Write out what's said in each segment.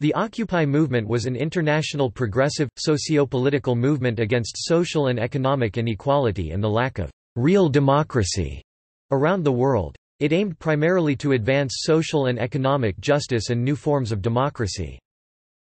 The Occupy movement was an international progressive, socio-political movement against social and economic inequality and the lack of real democracy around the world. It aimed primarily to advance social and economic justice and new forms of democracy.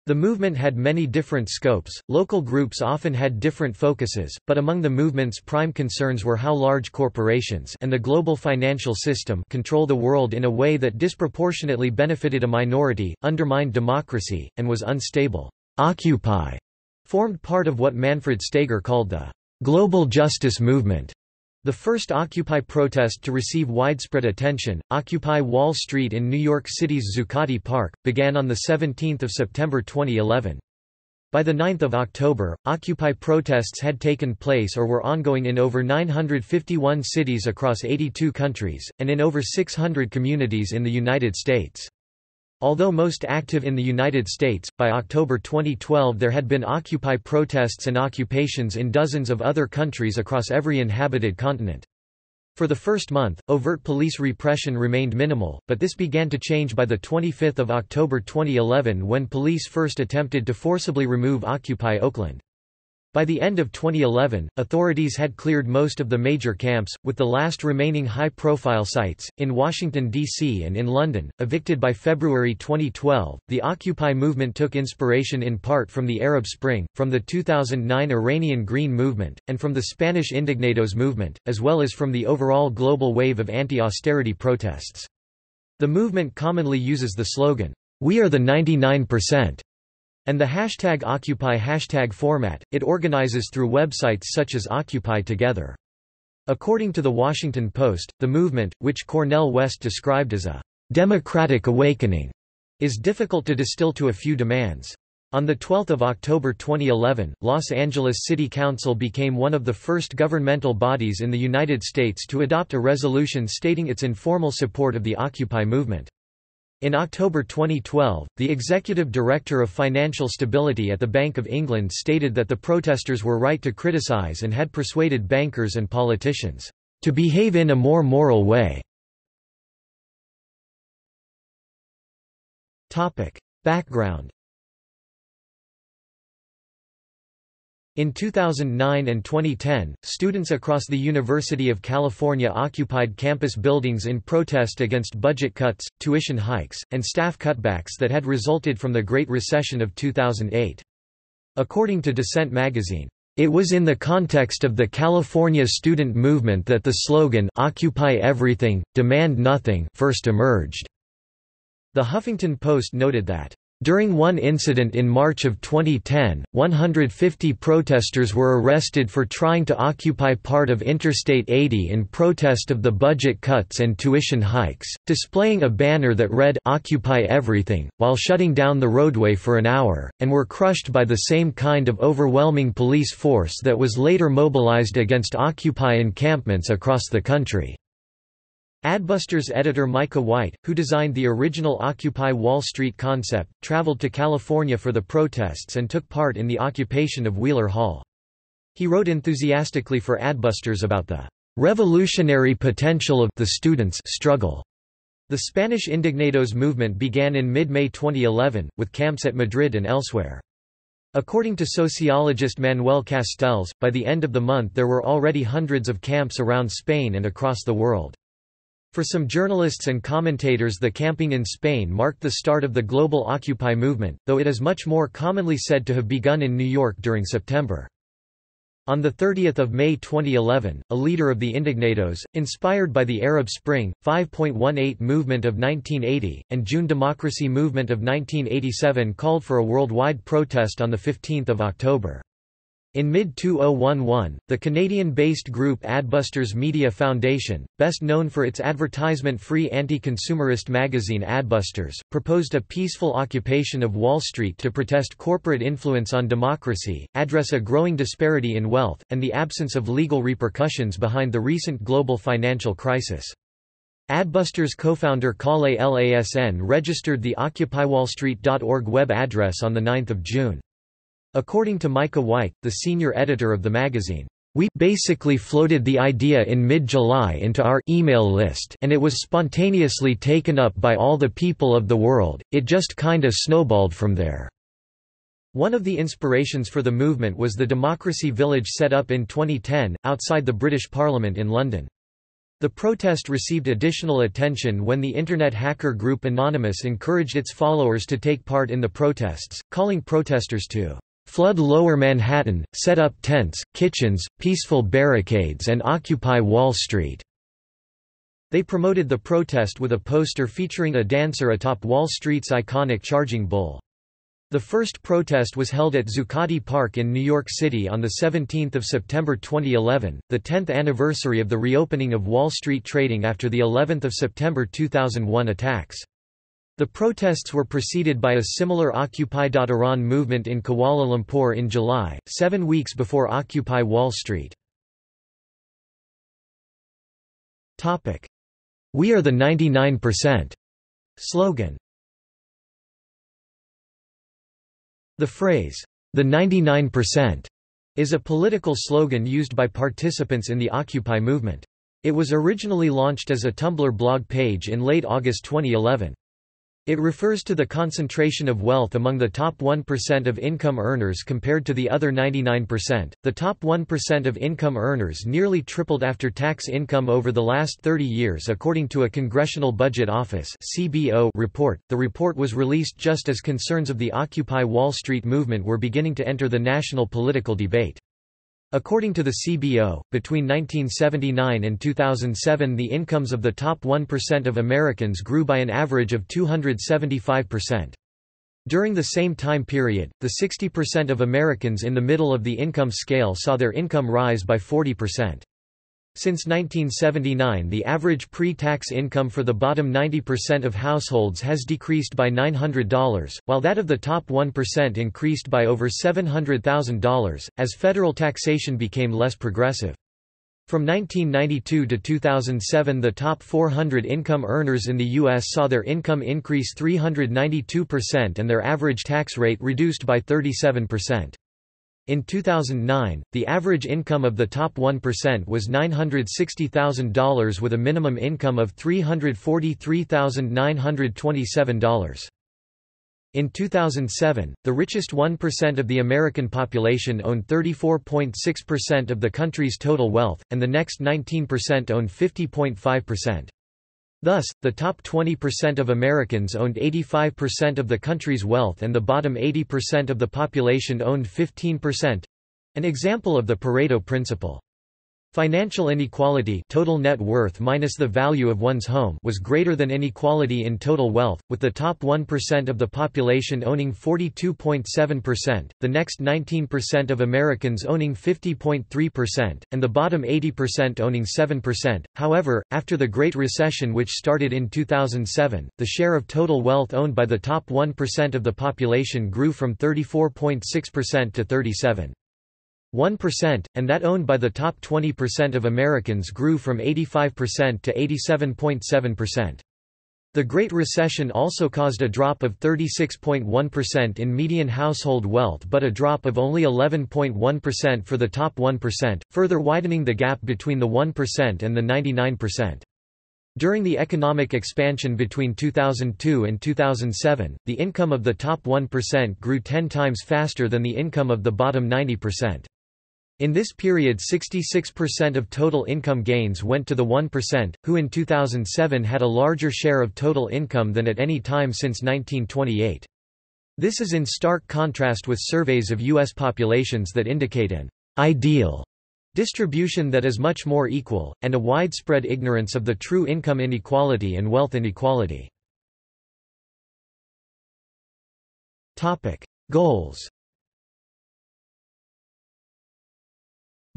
The movement had many different scopes, local groups often had different focuses, but among the movement's prime concerns were how large corporations and the global financial system control the world in a way that disproportionately benefited a minority, undermined democracy, and was unstable. Occupy formed part of what Manfred Steger called the global justice movement. The first Occupy protest to receive widespread attention, Occupy Wall Street in New York City's Zuccotti Park, began on 17 September 2011. By 9 October, Occupy protests had taken place or were ongoing in over 951 cities across 82 countries, and in over 600 communities in the United States. Although most active in the United States, by October 2012 there had been Occupy protests and occupations in dozens of other countries across every inhabited continent. For the first month, overt police repression remained minimal, but this began to change by 25 October 2011 when police first attempted to forcibly remove Occupy Oakland. By the end of 2011, authorities had cleared most of the major camps, with the last remaining high-profile sites, in Washington, D.C. and in London, evicted by February 2012. The Occupy movement took inspiration in part from the Arab Spring, from the 2009 Iranian Green Movement, and from the Spanish Indignados movement, as well as from the overall global wave of anti-austerity protests. The movement commonly uses the slogan, We are the 99% and the hashtag Occupy hashtag format, it organizes through websites such as Occupy Together. According to The Washington Post, the movement, which Cornel West described as a democratic awakening, is difficult to distill to a few demands. On 12 October 2011, Los Angeles City Council became one of the first governmental bodies in the United States to adopt a resolution stating its informal support of the Occupy movement. In October 2012, the executive director of financial stability at the Bank of England stated that the protesters were right to criticize and had persuaded bankers and politicians to behave in a more moral way. Background In 2009 and 2010, students across the University of California occupied campus buildings in protest against budget cuts, tuition hikes, and staff cutbacks that had resulted from the Great Recession of 2008. According to Dissent magazine, it was in the context of the California student movement that the slogan Occupy Everything, Demand Nothing first emerged. The Huffington Post noted that during one incident in March of 2010, 150 protesters were arrested for trying to occupy part of Interstate 80 in protest of the budget cuts and tuition hikes, displaying a banner that read Occupy Everything, while shutting down the roadway for an hour, and were crushed by the same kind of overwhelming police force that was later mobilized against Occupy encampments across the country. Adbusters editor Micah White, who designed the original Occupy Wall Street concept, traveled to California for the protests and took part in the occupation of Wheeler Hall. He wrote enthusiastically for Adbusters about the revolutionary potential of the students' struggle. The Spanish Indignados movement began in mid-May 2011, with camps at Madrid and elsewhere. According to sociologist Manuel Castells, by the end of the month there were already hundreds of camps around Spain and across the world. For some journalists and commentators the camping in Spain marked the start of the global Occupy movement, though it is much more commonly said to have begun in New York during September. On 30 May 2011, a leader of the Indignados, inspired by the Arab Spring, 5.18 movement of 1980, and June Democracy movement of 1987 called for a worldwide protest on 15 October. In mid-2011, the Canadian-based group Adbusters Media Foundation, best known for its advertisement-free anti-consumerist magazine Adbusters, proposed a peaceful occupation of Wall Street to protest corporate influence on democracy, address a growing disparity in wealth, and the absence of legal repercussions behind the recent global financial crisis. Adbusters co-founder Kalle Lasn registered the OccupyWallStreet.org web address on 9 June. According to Micah White, the senior editor of the magazine, We basically floated the idea in mid-July into our email list and it was spontaneously taken up by all the people of the world, it just kind of snowballed from there." One of the inspirations for the movement was the Democracy Village set up in 2010, outside the British Parliament in London. The protest received additional attention when the internet hacker group Anonymous encouraged its followers to take part in the protests, calling protesters to flood Lower Manhattan, set up tents, kitchens, peaceful barricades and occupy Wall Street." They promoted the protest with a poster featuring a dancer atop Wall Street's iconic charging bull. The first protest was held at Zuccotti Park in New York City on 17 September 2011, the 10th anniversary of the reopening of Wall Street trading after the 11 September 2001 attacks. The protests were preceded by a similar Occupy Occupy.Iran movement in Kuala Lumpur in July, seven weeks before Occupy Wall Street. We are the 99% slogan The phrase, the 99%, is a political slogan used by participants in the Occupy movement. It was originally launched as a Tumblr blog page in late August 2011. It refers to the concentration of wealth among the top 1% of income earners compared to the other 99%. The top 1% of income earners nearly tripled after tax income over the last 30 years according to a Congressional Budget Office (CBO) report. The report was released just as concerns of the Occupy Wall Street movement were beginning to enter the national political debate. According to the CBO, between 1979 and 2007 the incomes of the top 1% of Americans grew by an average of 275%. During the same time period, the 60% of Americans in the middle of the income scale saw their income rise by 40%. Since 1979 the average pre-tax income for the bottom 90% of households has decreased by $900, while that of the top 1% increased by over $700,000, as federal taxation became less progressive. From 1992 to 2007 the top 400 income earners in the U.S. saw their income increase 392% and their average tax rate reduced by 37%. In 2009, the average income of the top 1% was $960,000 with a minimum income of $343,927. In 2007, the richest 1% of the American population owned 34.6% of the country's total wealth, and the next 19% owned 50.5%. Thus, the top 20% of Americans owned 85% of the country's wealth and the bottom 80% of the population owned 15%—an example of the Pareto principle. Financial inequality total net worth minus the value of one's home was greater than inequality in total wealth, with the top 1% of the population owning 42.7%, the next 19% of Americans owning 50.3%, and the bottom 80% owning 7%. However, after the Great Recession which started in 2007, the share of total wealth owned by the top 1% of the population grew from 34.6% to 37. 1%, and that owned by the top 20% of Americans grew from 85% to 87.7%. The Great Recession also caused a drop of 36.1% in median household wealth but a drop of only 11.1% for the top 1%, further widening the gap between the 1% and the 99%. During the economic expansion between 2002 and 2007, the income of the top 1% grew 10 times faster than the income of the bottom 90%. In this period 66% of total income gains went to the 1%, who in 2007 had a larger share of total income than at any time since 1928. This is in stark contrast with surveys of U.S. populations that indicate an ideal distribution that is much more equal, and a widespread ignorance of the true income inequality and wealth inequality. Goals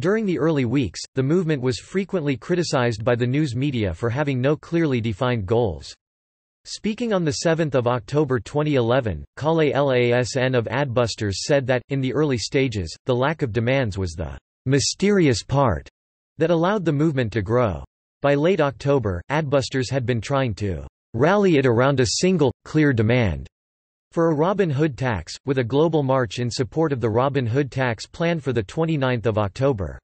During the early weeks, the movement was frequently criticized by the news media for having no clearly defined goals. Speaking on 7 October 2011, Kalle Lasn of Adbusters said that, in the early stages, the lack of demands was the mysterious part that allowed the movement to grow. By late October, Adbusters had been trying to rally it around a single, clear demand for a Robin Hood tax, with a global march in support of the Robin Hood tax planned for 29 October.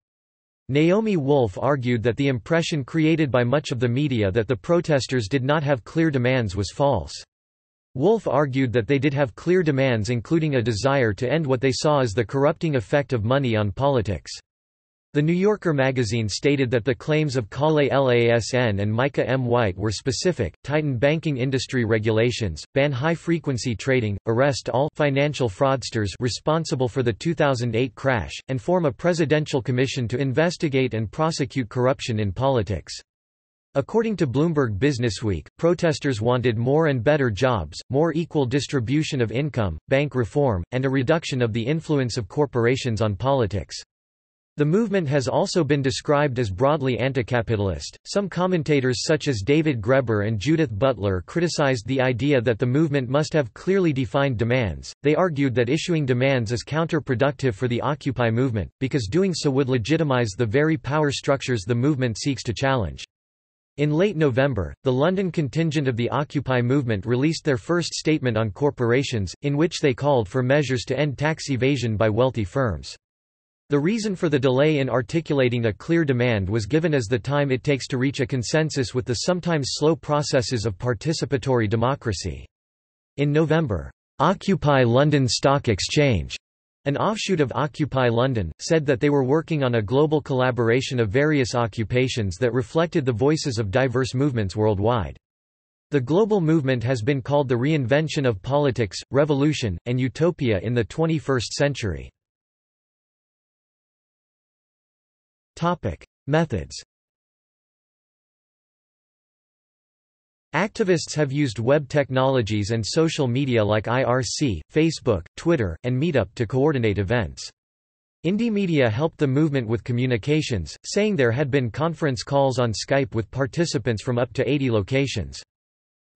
Naomi Wolf argued that the impression created by much of the media that the protesters did not have clear demands was false. Wolf argued that they did have clear demands including a desire to end what they saw as the corrupting effect of money on politics. The New Yorker magazine stated that the claims of Kalle Lasn and Micah M. White were specific, tighten banking industry regulations, ban high-frequency trading, arrest all financial fraudsters responsible for the 2008 crash, and form a presidential commission to investigate and prosecute corruption in politics. According to Bloomberg Businessweek, protesters wanted more and better jobs, more equal distribution of income, bank reform, and a reduction of the influence of corporations on politics. The movement has also been described as broadly anticapitalist. Some commentators such as David Graeber and Judith Butler criticized the idea that the movement must have clearly defined demands. They argued that issuing demands is counterproductive for the Occupy movement, because doing so would legitimize the very power structures the movement seeks to challenge. In late November, the London contingent of the Occupy movement released their first statement on corporations, in which they called for measures to end tax evasion by wealthy firms. The reason for the delay in articulating a clear demand was given as the time it takes to reach a consensus with the sometimes slow processes of participatory democracy. In November, Occupy London Stock Exchange, an offshoot of Occupy London, said that they were working on a global collaboration of various occupations that reflected the voices of diverse movements worldwide. The global movement has been called the reinvention of politics, revolution, and utopia in the 21st century. Methods Activists have used web technologies and social media like IRC, Facebook, Twitter, and Meetup to coordinate events. Indymedia helped the movement with communications, saying there had been conference calls on Skype with participants from up to 80 locations.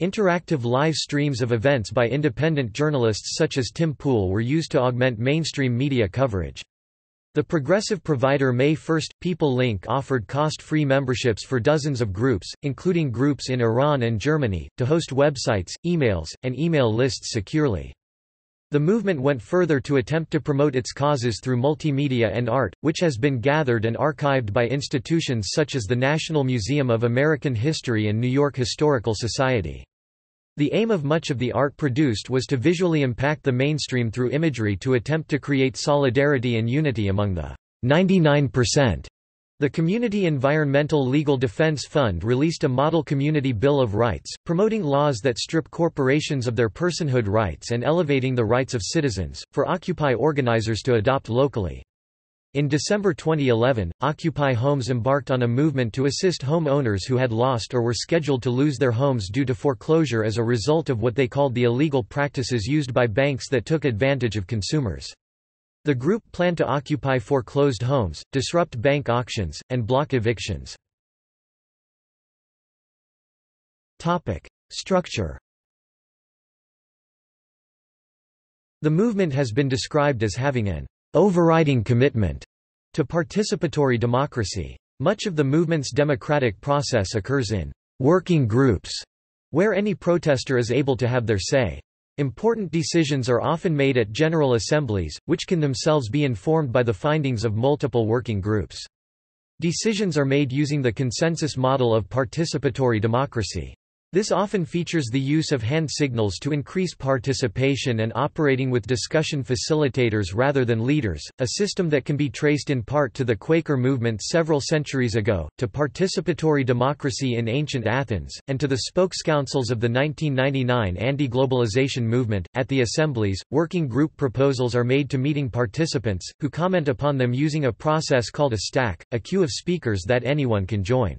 Interactive live streams of events by independent journalists such as Tim Pool were used to augment mainstream media coverage. The progressive provider May 1 People Link offered cost-free memberships for dozens of groups, including groups in Iran and Germany, to host websites, emails, and email lists securely. The movement went further to attempt to promote its causes through multimedia and art, which has been gathered and archived by institutions such as the National Museum of American History and New York Historical Society. The aim of much of the art produced was to visually impact the mainstream through imagery to attempt to create solidarity and unity among the 99%. The Community Environmental Legal Defense Fund released a Model Community Bill of Rights, promoting laws that strip corporations of their personhood rights and elevating the rights of citizens, for Occupy organizers to adopt locally. In December 2011, Occupy Homes embarked on a movement to assist home owners who had lost or were scheduled to lose their homes due to foreclosure as a result of what they called the illegal practices used by banks that took advantage of consumers. The group planned to occupy foreclosed homes, disrupt bank auctions, and block evictions. Structure The movement has been described as having an overriding commitment to participatory democracy. Much of the movement's democratic process occurs in working groups, where any protester is able to have their say. Important decisions are often made at general assemblies, which can themselves be informed by the findings of multiple working groups. Decisions are made using the consensus model of participatory democracy. This often features the use of hand signals to increase participation and operating with discussion facilitators rather than leaders, a system that can be traced in part to the Quaker movement several centuries ago, to participatory democracy in ancient Athens, and to the spokescouncils of the 1999 anti-globalization movement. At the assemblies, working group proposals are made to meeting participants, who comment upon them using a process called a stack, a queue of speakers that anyone can join.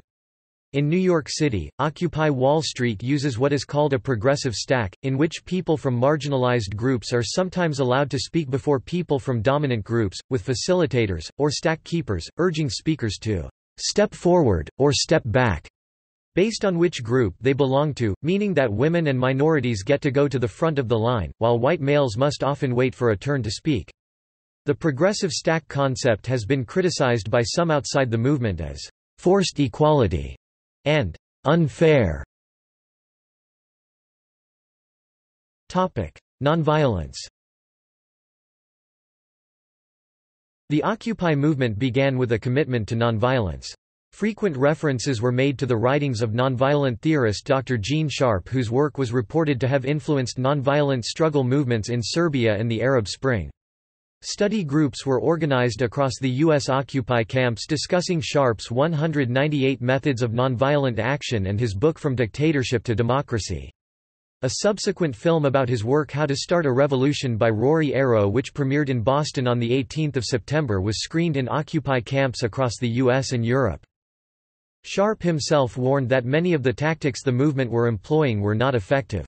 In New York City, Occupy Wall Street uses what is called a progressive stack, in which people from marginalized groups are sometimes allowed to speak before people from dominant groups, with facilitators, or stack keepers, urging speakers to step forward, or step back, based on which group they belong to, meaning that women and minorities get to go to the front of the line, while white males must often wait for a turn to speak. The progressive stack concept has been criticized by some outside the movement as forced equality and unfair. Topic: Nonviolence. The Occupy movement began with a commitment to nonviolence. Frequent references were made to the writings of nonviolent theorist Dr. Gene Sharp whose work was reported to have influenced nonviolent struggle movements in Serbia and the Arab Spring. Study groups were organized across the U.S. Occupy camps discussing Sharp's 198 Methods of Nonviolent Action and his book From Dictatorship to Democracy. A subsequent film about his work How to Start a Revolution by Ruaridh Arrow which premiered in Boston on 18 September was screened in Occupy camps across the US and Europe. Sharp himself warned that many of the tactics the movement were employing were not effective.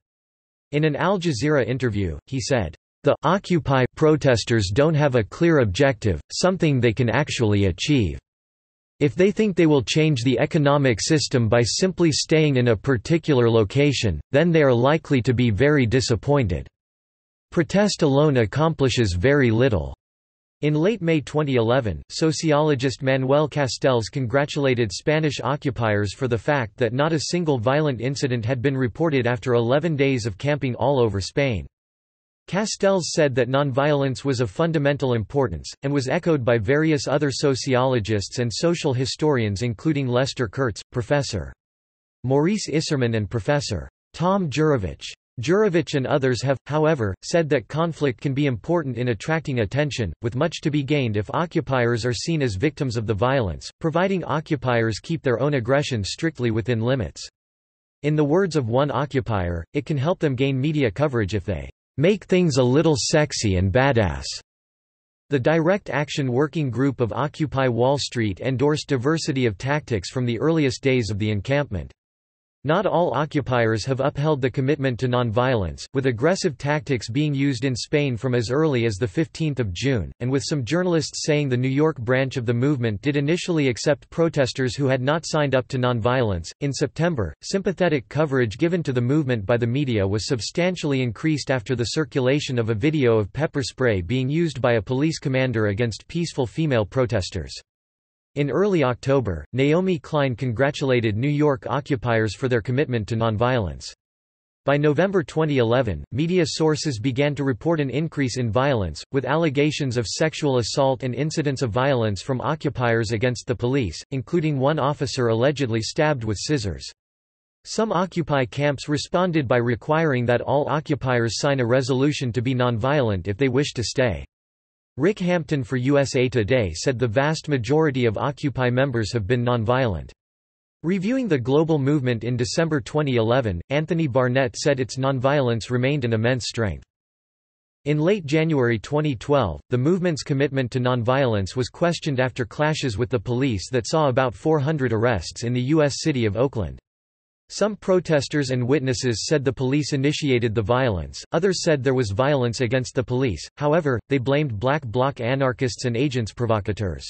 In an Al Jazeera interview, he said, "...the Occupy protesters don't have a clear objective, something they can actually achieve." If they think they will change the economic system by simply staying in a particular location, then they are likely to be very disappointed. Protest alone accomplishes very little. In late May 2011, sociologist Manuel Castells congratulated Spanish occupiers for the fact that not a single violent incident had been reported after 11 days of camping all over Spain. Castells said that nonviolence was of fundamental importance, and was echoed by various other sociologists and social historians including Lester Kurtz, Professor. Maurice Isserman and Professor. Tom Juravich. Juravich and others have, however, said that conflict can be important in attracting attention, with much to be gained if occupiers are seen as victims of the violence, providing occupiers keep their own aggression strictly within limits. In the words of one occupier, it can help them gain media coverage if they Make things a little sexy and badass. The Direct Action Working Group of Occupy Wall Street endorsed diversity of tactics from the earliest days of the encampment. Not all occupiers have upheld the commitment to nonviolence, with aggressive tactics being used in Spain from as early as 15 June, and with some journalists saying the New York branch of the movement did initially accept protesters who had not signed up to nonviolence. In September, sympathetic coverage given to the movement by the media was substantially increased after the circulation of a video of pepper spray being used by a police commander against peaceful female protesters. In early October, Naomi Klein congratulated New York occupiers for their commitment to nonviolence. By November 2011, media sources began to report an increase in violence, with allegations of sexual assault and incidents of violence from occupiers against the police, including one officer allegedly stabbed with scissors. Some Occupy camps responded by requiring that all occupiers sign a resolution to be nonviolent if they wish to stay. Rick Hampton for USA Today said the vast majority of Occupy members have been nonviolent. Reviewing the global movement in December 2011, Anthony Barnett said its nonviolence remained an immense strength. In late January 2012, the movement's commitment to nonviolence was questioned after clashes with the police that saw about 400 arrests in the U.S. city of Oakland. Some protesters and witnesses said the police initiated the violence, others said there was violence against the police, however, they blamed black bloc anarchists and agents provocateurs.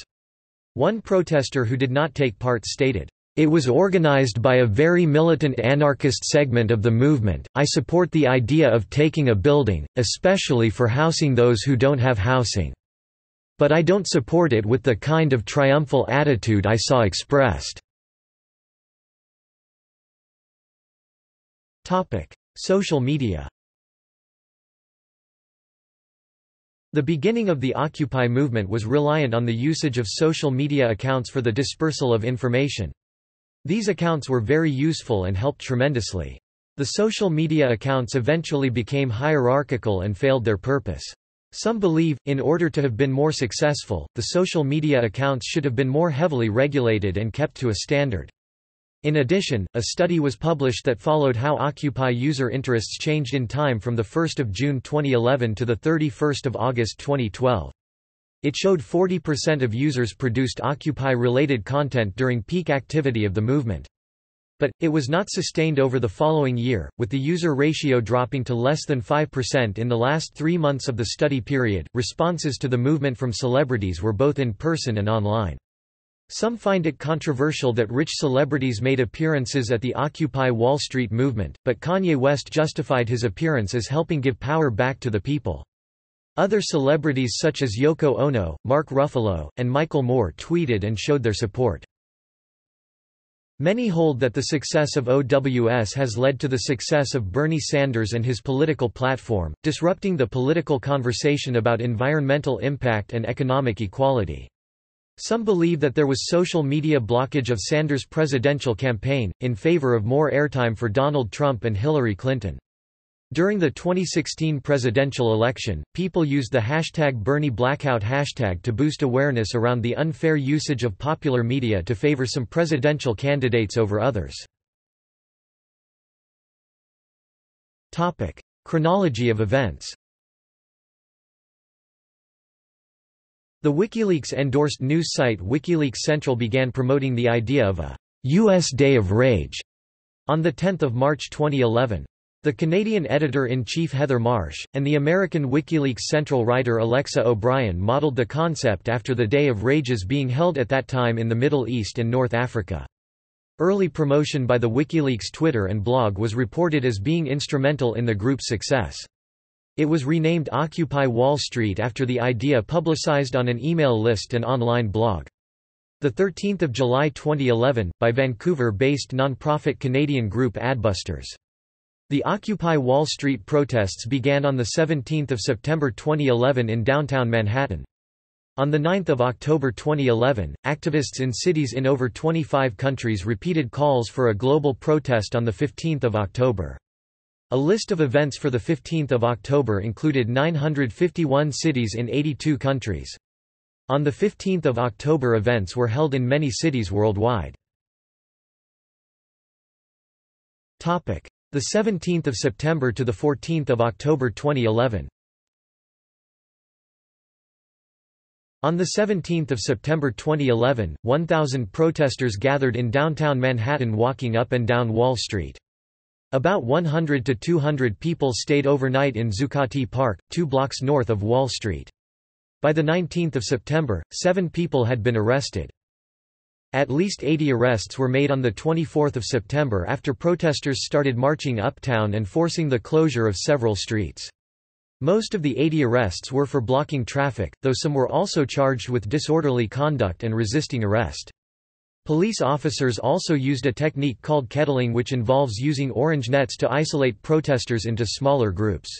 One protester who did not take part stated, it was organized by a very militant anarchist segment of the movement. I support the idea of taking a building, especially for housing those who don't have housing. But I don't support it with the kind of triumphal attitude I saw expressed. Social media The beginning of the Occupy movement was reliant on the usage of social media accounts for the dispersal of information. These accounts were very useful and helped tremendously. The social media accounts eventually became hierarchical and failed their purpose. Some believe, in order to have been more successful, the social media accounts should have been more heavily regulated and kept to a standard. In addition, a study was published that followed how Occupy user interests changed in time from 1 June 2011 to 31 August 2012. It showed 40% of users produced Occupy-related content during peak activity of the movement. But, it was not sustained over the following year, with the user ratio dropping to less than 5% in the last three months of the study period. Responses to the movement from celebrities were both in person and online. Some find it controversial that rich celebrities made appearances at the Occupy Wall Street movement, but Kanye West justified his appearance as helping give power back to the people. Other celebrities such as Yoko Ono, Mark Ruffalo, and Michael Moore tweeted and showed their support. Many hold that the success of OWS has led to the success of Bernie Sanders and his political platform, disrupting the political conversation about environmental impact and economic equality. Some believe that there was social media blockage of Sanders' presidential campaign, in favor of more airtime for Donald Trump and Hillary Clinton. During the 2016 presidential election, people used the hashtag Bernie Blackout hashtag to boost awareness around the unfair usage of popular media to favor some presidential candidates over others. Chronology of events. The WikiLeaks-endorsed news site WikiLeaks Central began promoting the idea of a U.S. Day of Rage on 10 March 2011. The Canadian editor-in-chief Heather Marsh, and the American WikiLeaks central writer Alexa O'Brien modeled the concept after the Day of Rages being held at that time in the Middle East and North Africa. Early promotion by the WikiLeaks Twitter and blog was reported as being instrumental in the group's success. It was renamed Occupy Wall Street after the idea publicized on an email list and online blog. 13 July 2011, by Vancouver-based non-profit Canadian group Adbusters. The Occupy Wall Street protests began on 17 September 2011 in downtown Manhattan. On 9 October 2011, activists in cities in over 25 countries repeated calls for a global protest on 15 October. A list of events for 15 October included 951 cities in 82 countries. On 15 October events were held in many cities worldwide. The 17th of September to the 14th of October 2011. On the 17th of September 2011, 1,000 protesters gathered in downtown Manhattan walking up and down Wall Street. About 100 to 200 people stayed overnight in Zuccotti Park, two blocks north of Wall Street. By the 19th of September, seven people had been arrested. At least 80 arrests were made on 24 September after protesters started marching uptown and forcing the closure of several streets. Most of the 80 arrests were for blocking traffic, though some were also charged with disorderly conduct and resisting arrest. Police officers also used a technique called kettling which involves using orange nets to isolate protesters into smaller groups.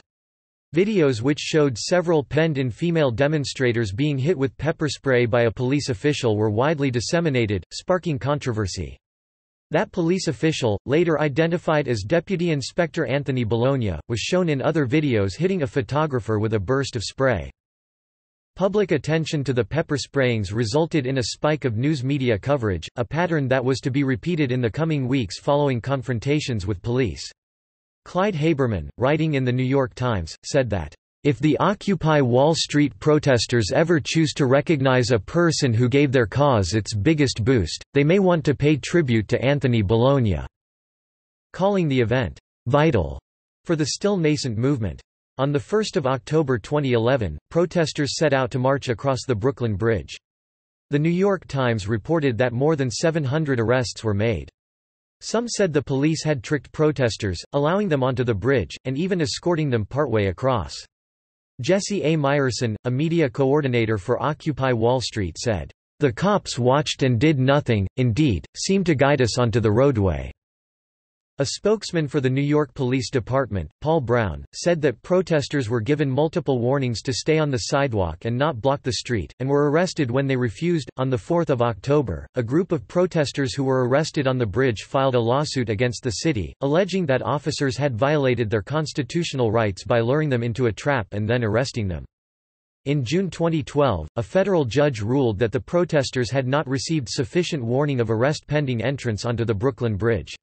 Videos which showed several penned-in female demonstrators being hit with pepper spray by a police official were widely disseminated, sparking controversy. That police official, later identified as Deputy Inspector Anthony Bologna, was shown in other videos hitting a photographer with a burst of spray. Public attention to the pepper sprayings resulted in a spike of news media coverage, a pattern that was to be repeated in the coming weeks following confrontations with police. Clyde Haberman, writing in The New York Times, said that, "...if the Occupy Wall Street protesters ever choose to recognize a person who gave their cause its biggest boost, they may want to pay tribute to Anthony Bologna." Calling the event, "...vital," for the still nascent movement. On 1 October 2011, protesters set out to march across the Brooklyn Bridge. The New York Times reported that more than 700 arrests were made. Some said the police had tricked protesters, allowing them onto the bridge, and even escorting them partway across. Jesse A. Myerson, a media coordinator for Occupy Wall Street said, "...the cops watched and did nothing, indeed, seemed to guide us onto the roadway." A spokesman for the New York Police Department, Paul Brown, said that protesters were given multiple warnings to stay on the sidewalk and not block the street, and were arrested when they refused. On 4 October, a group of protesters who were arrested on the bridge filed a lawsuit against the city, alleging that officers had violated their constitutional rights by luring them into a trap and then arresting them. In June 2012, a federal judge ruled that the protesters had not received sufficient warning of arrest pending entrance onto the Brooklyn Bridge.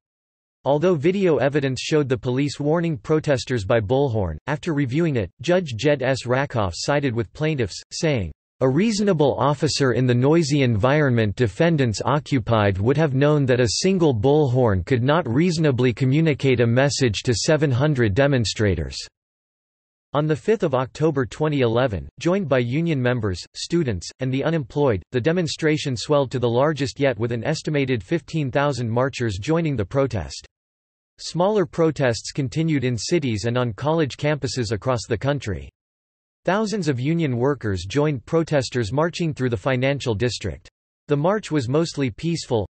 Although video evidence showed the police warning protesters by bullhorn, after reviewing it, Judge Jed S. Rakoff sided with plaintiffs, saying, a reasonable officer in the noisy environment defendants occupied would have known that a single bullhorn could not reasonably communicate a message to 700 demonstrators. On 5 October 2011, joined by union members, students, and the unemployed, the demonstration swelled to the largest yet with an estimated 15,000 marchers joining the protest. Smaller protests continued in cities and on college campuses across the country. Thousands of union workers joined protesters marching through the financial district. The march was mostly peaceful.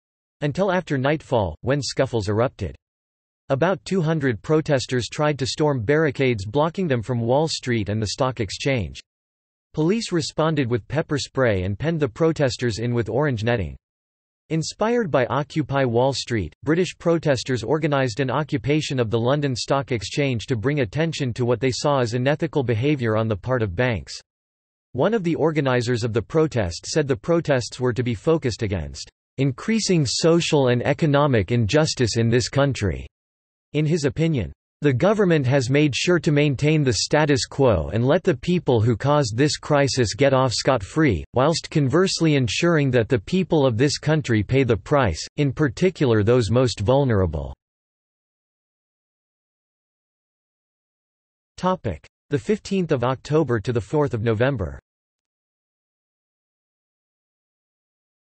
until after nightfall, when scuffles erupted. About 200 protesters tried to storm barricades blocking them from Wall Street and the Stock Exchange. Police responded with pepper spray and penned the protesters in with orange netting. Inspired by Occupy Wall Street, British protesters organised an occupation of the London Stock Exchange to bring attention to what they saw as unethical behaviour on the part of banks. One of the organisers of the protest said the protests were to be focused against increasing social and economic injustice in this country. In his opinion, the government has made sure to maintain the status quo and let the people who caused this crisis get off scot-free, whilst conversely ensuring that the people of this country pay the price, in particular those most vulnerable. The 15th of October to the 4th of November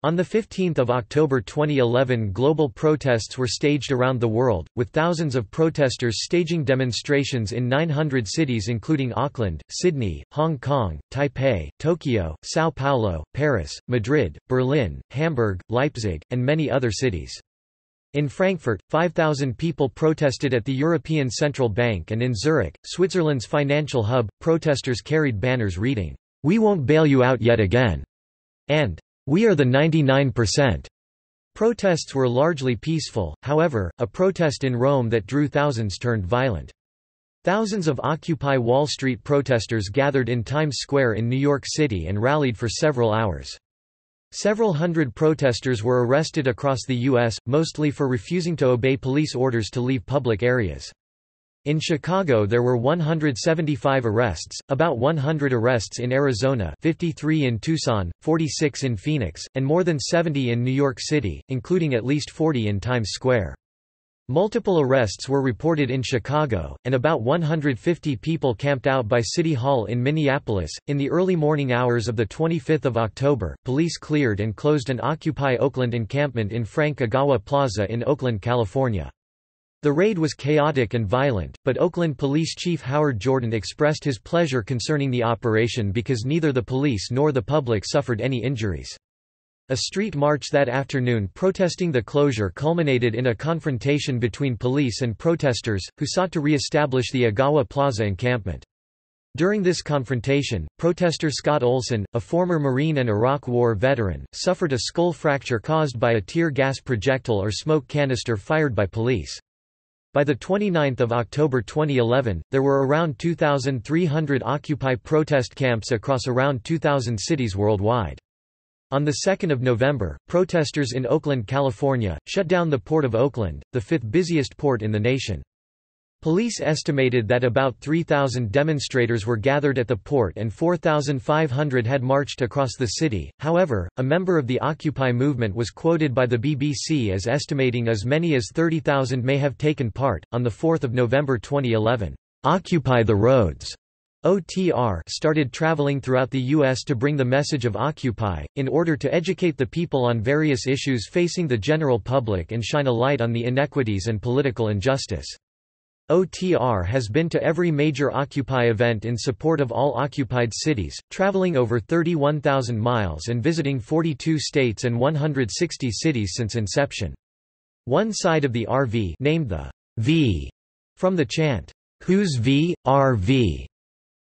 On 15 October 2011 global protests were staged around the world, with thousands of protesters staging demonstrations in 900 cities including Auckland, Sydney, Hong Kong, Taipei, Tokyo, Sao Paulo, Paris, Madrid, Berlin, Hamburg, Leipzig, and many other cities. In Frankfurt, 5,000 people protested at the European Central Bank and in Zurich, Switzerland's financial hub, protesters carried banners reading, "'We won't bail you out yet again' and we are the 99%. Protests were largely peaceful, however, a protest in Rome that drew thousands turned violent. Thousands of Occupy Wall Street protesters gathered in Times Square in New York City and rallied for several hours. Several hundred protesters were arrested across the U.S., mostly for refusing to obey police orders to leave public areas. In Chicago there were 175 arrests, about 100 arrests in Arizona 53 in Tucson, 46 in Phoenix, and more than 70 in New York City, including at least 40 in Times Square. Multiple arrests were reported in Chicago, and about 150 people camped out by City Hall in Minneapolis. In the early morning hours of the 25th of October, police cleared and closed an Occupy Oakland encampment in Frank Ogawa Plaza in Oakland, California. The raid was chaotic and violent, but Oakland Police Chief Howard Jordan expressed his pleasure concerning the operation because neither the police nor the public suffered any injuries. A street march that afternoon protesting the closure culminated in a confrontation between police and protesters, who sought to re-establish the Ogawa Plaza encampment. During this confrontation, protester Scott Olsen, a former Marine and Iraq War veteran, suffered a skull fracture caused by a tear gas projectile or smoke canister fired by police. By 29 October 2011, there were around 2,300 Occupy protest camps across around 2,000 cities worldwide. On 2 November, protesters in Oakland, California, shut down the Port of Oakland, the fifth busiest port in the nation. Police estimated that about 3,000 demonstrators were gathered at the port and 4,500 had marched across the city. However, a member of the Occupy movement was quoted by the BBC as estimating as many as 30,000 may have taken part. On the 4th of November 2011, Occupy the Roads OTR started traveling throughout the U.S. to bring the message of Occupy, in order to educate the people on various issues facing the general public and shine a light on the inequities and political injustice. OTR has been to every major Occupy event in support of all occupied cities, traveling over 31,000 miles and visiting 42 states and 160 cities since inception. One side of the RV named the V from the chant, Who's V, RV,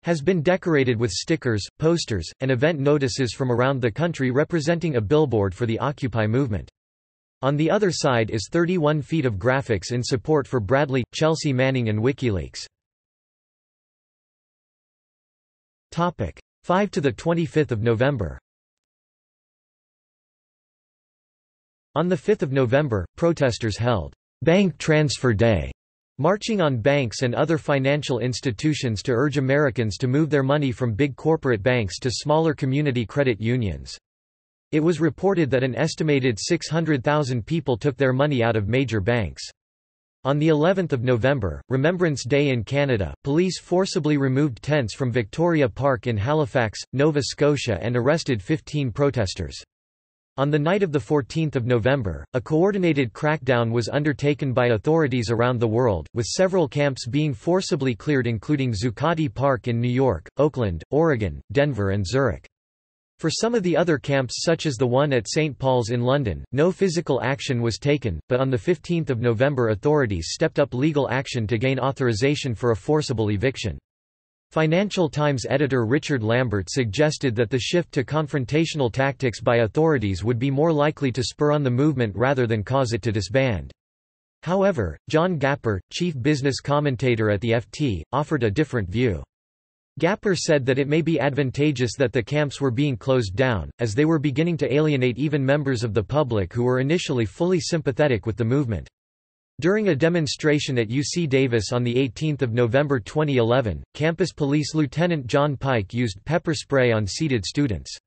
has been decorated with stickers, posters, and event notices from around the country representing a billboard for the Occupy movement. On the other side is 31 feet of graphics in support for Bradley, Chelsea Manning and WikiLeaks. 5 to 25 November On 5 November, protesters held Bank Transfer Day, marching on banks and other financial institutions to urge Americans to move their money from big corporate banks to smaller community credit unions. It was reported that an estimated 600,000 people took their money out of major banks. On the 11th of November, Remembrance Day in Canada, police forcibly removed tents from Victoria Park in Halifax, Nova Scotia and arrested 15 protesters. On the night of 14 November, a coordinated crackdown was undertaken by authorities around the world, with several camps being forcibly cleared including Zuccotti Park in New York, Oakland, Oregon, Denver and Zurich. For some of the other camps such as the one at St. Paul's in London, no physical action was taken, but on 15 November authorities stepped up legal action to gain authorization for a forcible eviction. Financial Times editor Richard Lambert suggested that the shift to confrontational tactics by authorities would be more likely to spur on the movement rather than cause it to disband. However, John Gapper, chief business commentator at the FT, offered a different view. Gapper said that it may be advantageous that the camps were being closed down, as they were beginning to alienate even members of the public who were initially fully sympathetic with the movement. During a demonstration at UC Davis on 18 November 2011, campus police Lieutenant John Pike used pepper spray on seated students.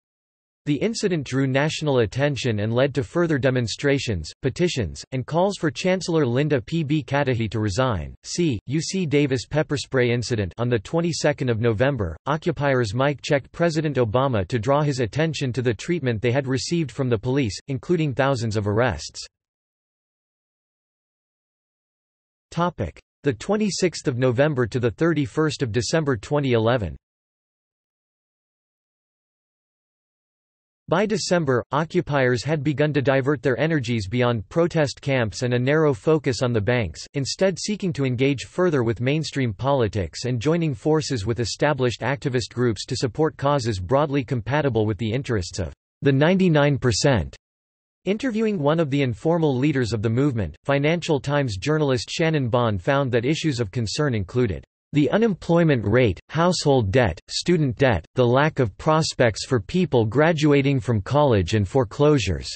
The incident drew national attention and led to further demonstrations, petitions, and calls for Chancellor Linda P. B. Katehi to resign. See UC Davis pepper spray incident on the 22nd of November. Occupiers mic checked President Obama to draw his attention to the treatment they had received from the police, including thousands of arrests. Topic: The 26th of November to the 31st of December 2011. By December, occupiers had begun to divert their energies beyond protest camps and a narrow focus on the banks, instead seeking to engage further with mainstream politics and joining forces with established activist groups to support causes broadly compatible with the interests of the 99%. Interviewing one of the informal leaders of the movement, Financial Times journalist Shannon Bond found that issues of concern included the unemployment rate, household debt, student debt, the lack of prospects for people graduating from college and foreclosures.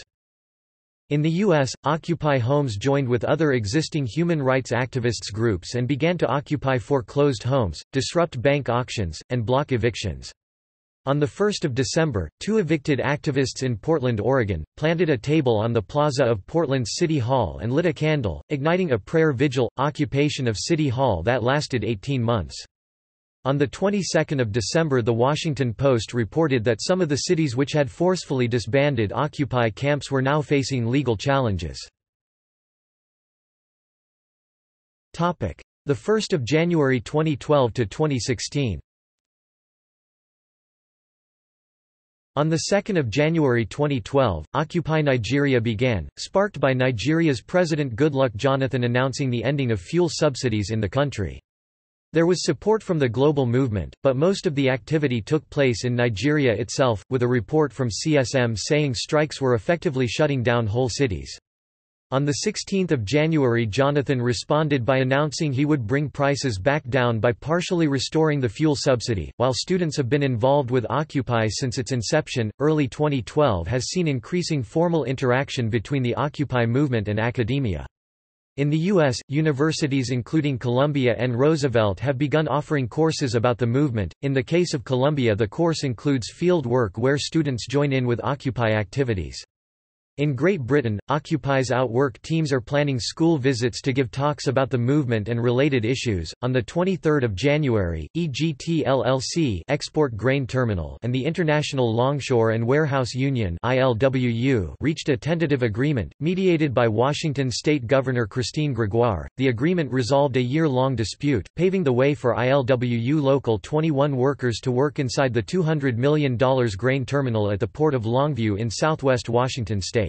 In the U.S., Occupy Homes joined with other existing human rights activists groups and began to occupy foreclosed homes, disrupt bank auctions, and block evictions. On 1 December, two evicted activists in Portland, Oregon, planted a table on the plaza of Portland's City Hall and lit a candle, igniting a prayer vigil, occupation of City Hall that lasted 18 months. On the 22nd of December the Washington Post reported that some of the cities which had forcefully disbanded Occupy camps were now facing legal challenges. The 1st of January 2012 to 2016 On 2 January 2012, Occupy Nigeria began, sparked by Nigeria's President Goodluck Jonathan announcing the ending of fuel subsidies in the country. There was support from the global movement, but most of the activity took place in Nigeria itself, with a report from CSM saying strikes were effectively shutting down whole cities. On 16 January Jonathan responded by announcing he would bring prices back down by partially restoring the fuel subsidy. While students have been involved with Occupy since its inception, early 2012 has seen increasing formal interaction between the Occupy movement and academia. In the U.S., universities including Columbia and Roosevelt have begun offering courses about the movement. In the case of Columbia, the course includes field work where students join in with Occupy activities. In Great Britain, Occupy's Outwork teams are planning school visits to give talks about the movement and related issues. On the 23rd of January, EGT LLC Export Grain Terminal and the International Longshore and Warehouse Union ILWU reached a tentative agreement, mediated by Washington State Governor Christine Gregoire. The agreement resolved a year-long dispute, paving the way for ILWU Local 21 workers to work inside the $200 million grain terminal at the Port of Longview in southwest Washington state.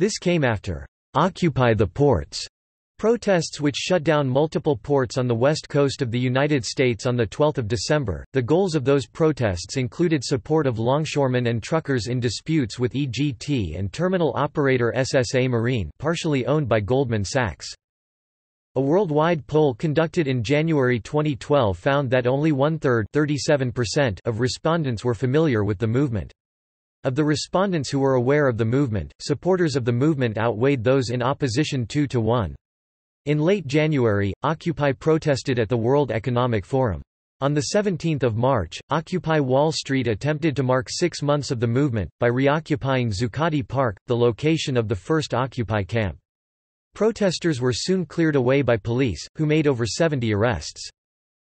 This came after Occupy the Ports protests which shut down multiple ports on the west coast of the United States on 12 December. The goals of those protests included support of longshoremen and truckers in disputes with EGT and terminal operator SSA Marine partially owned by Goldman Sachs. A worldwide poll conducted in January 2012 found that only one-third of respondents were familiar with the movement. Of the respondents who were aware of the movement, supporters of the movement outweighed those in opposition 2 to 1. In late January, Occupy protested at the World Economic Forum. On 17 March, Occupy Wall Street attempted to mark six months of the movement, by reoccupying Zuccotti Park, the location of the first Occupy camp. Protesters were soon cleared away by police, who made over 70 arrests.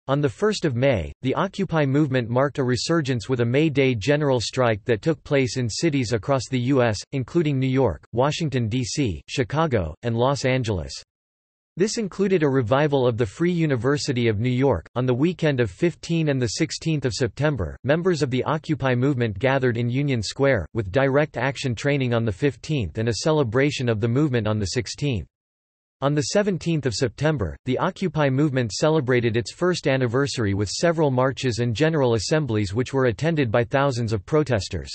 On 1 May, the Occupy movement marked a resurgence with a May Day general strike that took place in cities across the U.S., including New York, Washington, D.C., Chicago, and Los Angeles. This included a revival of the Free University of New York. On the weekend of 15 and 16 September, members of the Occupy movement gathered in Union Square, with direct action training on the 15th and a celebration of the movement on the 16th. On 17 September, the Occupy movement celebrated its first anniversary with several marches and general assemblies which were attended by thousands of protesters.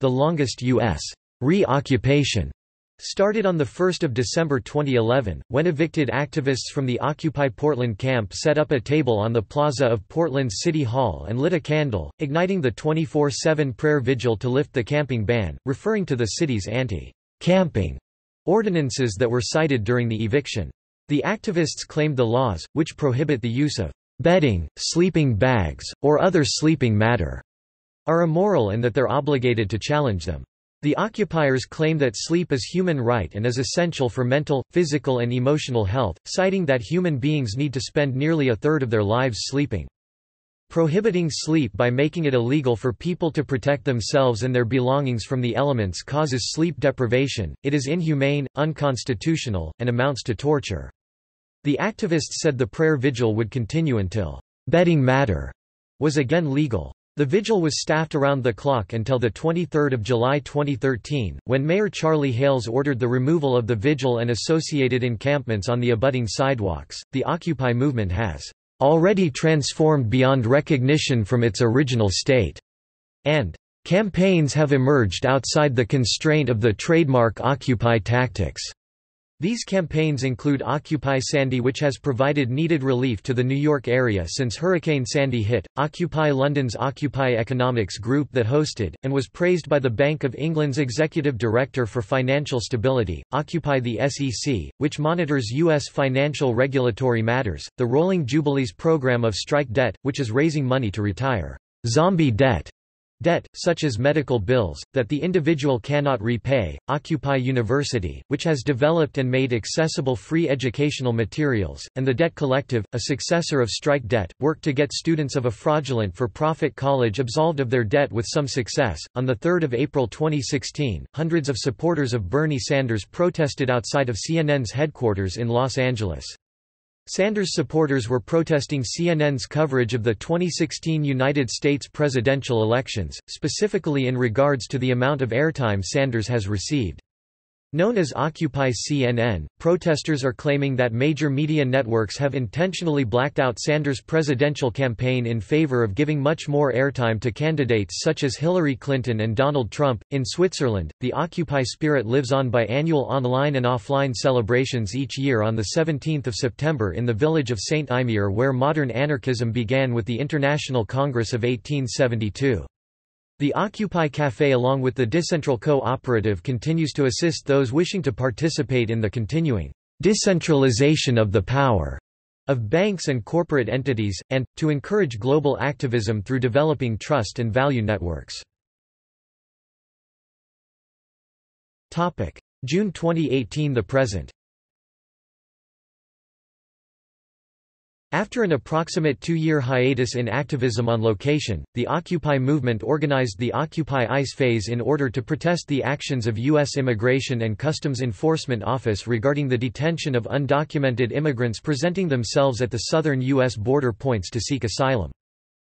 The longest U.S. reoccupation Started on 1 December 2011, when evicted activists from the Occupy Portland camp set up a table on the plaza of Portland's City Hall and lit a candle, igniting the 24-7 prayer vigil to lift the camping ban, referring to the city's anti-camping ordinances that were cited during the eviction. The activists claimed the laws, which prohibit the use of bedding, sleeping bags, or other sleeping matter, are immoral and that they're obligated to challenge them. The occupiers claim that sleep is human right and is essential for mental, physical and emotional health, citing that human beings need to spend nearly a third of their lives sleeping. Prohibiting sleep by making it illegal for people to protect themselves and their belongings from the elements causes sleep deprivation, it is inhumane, unconstitutional, and amounts to torture. The activists said the prayer vigil would continue until bedding matter was again legal. The vigil was staffed around the clock until 23 July 2013, when Mayor Charlie Hales ordered the removal of the vigil and associated encampments on the abutting sidewalks. The Occupy movement has already transformed beyond recognition from its original state, and campaigns have emerged outside the constraint of the trademark Occupy tactics. These campaigns include Occupy Sandy which has provided needed relief to the New York area since Hurricane Sandy hit, Occupy London's Occupy Economics Group that hosted, and was praised by the Bank of England's Executive Director for Financial Stability, Occupy the SEC, which monitors U.S. financial regulatory matters, the Rolling Jubilees program of Strike Debt, which is raising money to retire zombie debt Debt, such as medical bills, that the individual cannot repay. Occupy University, which has developed and made accessible free educational materials, and the Debt Collective, a successor of Strike Debt, work to get students of a fraudulent for profit college absolved of their debt with some success. On 3 April 2016, hundreds of supporters of Bernie Sanders protested outside of CNN's headquarters in Los Angeles. Sanders supporters were protesting CNN's coverage of the 2016 United States presidential elections, specifically in regards to the amount of airtime Sanders has received. Known as Occupy CNN, protesters are claiming that major media networks have intentionally blacked out Sanders' presidential campaign in favor of giving much more airtime to candidates such as Hillary Clinton and Donald Trump. In Switzerland, the Occupy spirit lives on by annual online and offline celebrations each year on the 17th of September in the village of Saint Imier where modern anarchism began with the International Congress of 1872. The Occupy Café along with the Decentral Co-operative continues to assist those wishing to participate in the continuing decentralization of the power of banks and corporate entities, and, to encourage global activism through developing trust and value networks. June 2018 – The present After an approximate two-year hiatus in activism on location, the Occupy movement organized the Occupy ICE phase in order to protest the actions of U.S. Immigration and Customs Enforcement Office regarding the detention of undocumented immigrants presenting themselves at the southern U.S. border points to seek asylum.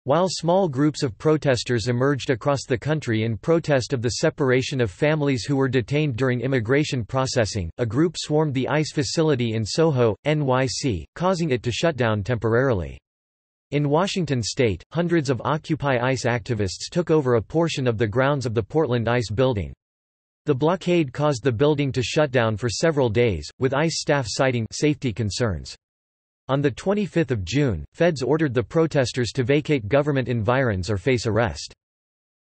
While small groups of protesters emerged across the country in protest of the separation of families who were detained during immigration processing, a group swarmed the ICE facility in Soho, NYC, causing it to shut down temporarily. In Washington state, hundreds of Occupy ICE activists took over a portion of the grounds of the Portland ICE building. The blockade caused the building to shut down for several days, with ICE staff citing safety concerns. On 25 June, feds ordered the protesters to vacate government environs or face arrest.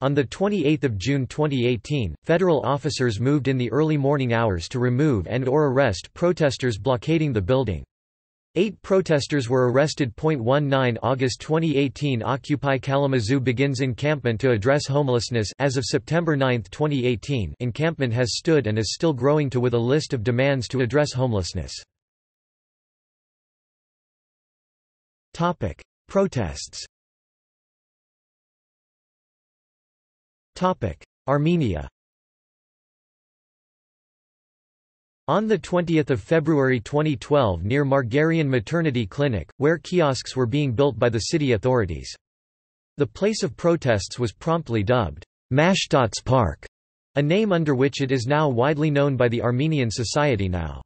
On 28 June 2018, federal officers moved in the early morning hours to remove and or arrest protesters blockading the building. Eight protesters were arrested. 19 August 2018 Occupy Kalamazoo begins encampment to address homelessness as of September 9, 2018 encampment has stood and is still growing to with a list of demands to address homelessness. Topic: Protests. Topic: Armenia. On 20 February 2012 near Margarian Maternity Clinic, where kiosks were being built by the city authorities. The place of protests was promptly dubbed, Mashtots Park, a name under which it is now widely known by the Armenian society now.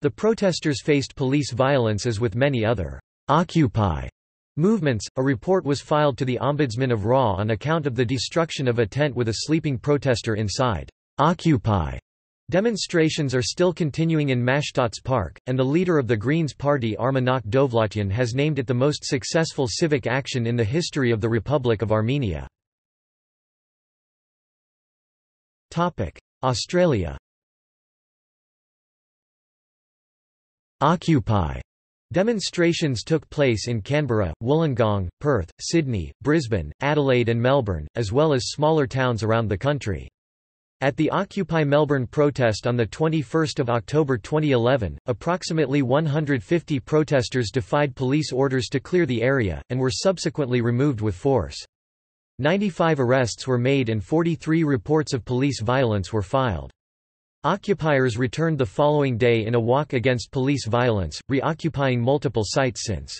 The protesters faced police violence as with many other Occupy movements. A report was filed to the Ombudsman of RA on account of the destruction of a tent with a sleeping protester inside. Occupy Demonstrations are still continuing in Mashtots Park, and the leader of the Greens Party Armenak Dovlatyan has named it the most successful civic action in the history of the Republic of Armenia. Australia Occupy Demonstrations took place in Canberra, Wollongong, Perth, Sydney, Brisbane, Adelaide and Melbourne, as well as smaller towns around the country. At the Occupy Melbourne protest on 21 October 2011, approximately 150 protesters defied police orders to clear the area, and were subsequently removed with force. 95 arrests were made and 43 reports of police violence were filed. Occupiers returned the following day in a walk against police violence, reoccupying multiple sites since.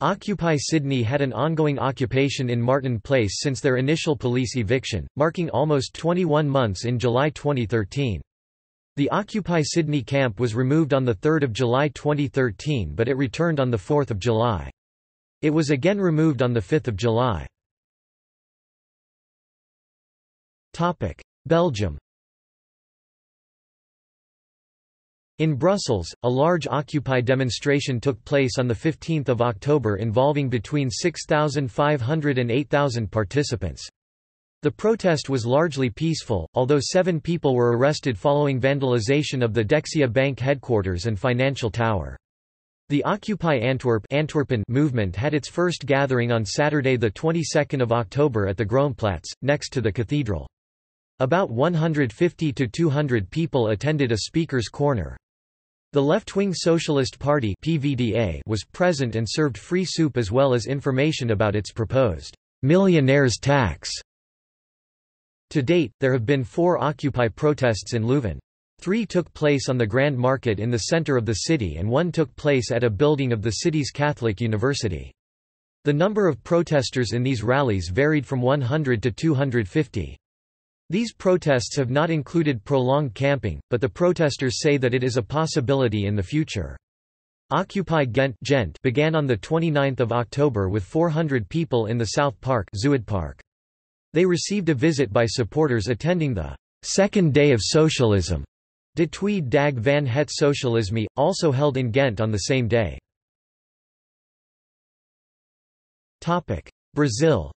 Occupy Sydney had an ongoing occupation in Martin Place since their initial police eviction, marking almost 21 months in July 2013. The Occupy Sydney camp was removed on 3 July 2013 but it returned on 4 July. It was again removed on 5 July. Belgium In Brussels, a large Occupy demonstration took place on 15 October involving between 6,500 and 8,000 participants. The protest was largely peaceful, although seven people were arrested following vandalization of the Dexia Bank headquarters and financial tower. The Occupy Antwerp Antwerpen movement had its first gathering on Saturday the 22nd of October at the Groenplatz, next to the cathedral. About 150 to 200 people attended a speaker's corner. The left-wing Socialist Party PVDA was present and served free soup as well as information about its proposed millionaire's tax. To date, there have been four Occupy protests in Leuven. Three took place on the Grand Market in the center of the city and one took place at a building of the city's Catholic University. The number of protesters in these rallies varied from 100 to 250. These protests have not included prolonged camping, but the protesters say that it is a possibility in the future. Occupy Ghent Gent began on 29 October with 400 people in the South Park Zuidpark. They received a visit by supporters attending the Second Day of Socialism De Tweede Dag van het Socialisme, also held in Ghent on the same day. Brazil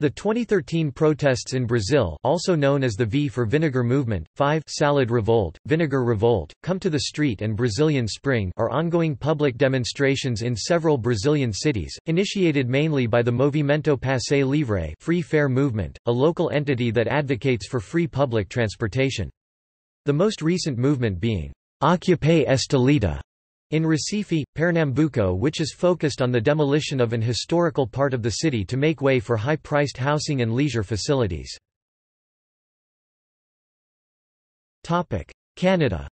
The 2013 protests in Brazil also known as the V for Vinegar Movement, 5 Salad Revolt, Vinegar Revolt, Come to the Street and Brazilian Spring are ongoing public demonstrations in several Brazilian cities, initiated mainly by the Movimento Passe Livre free fare movement, a local entity that advocates for free public transportation. The most recent movement being Occupy Estelita, in Recife, Pernambuco which is focused on the demolition of an historical part of the city to make way for high-priced housing and leisure facilities. Canada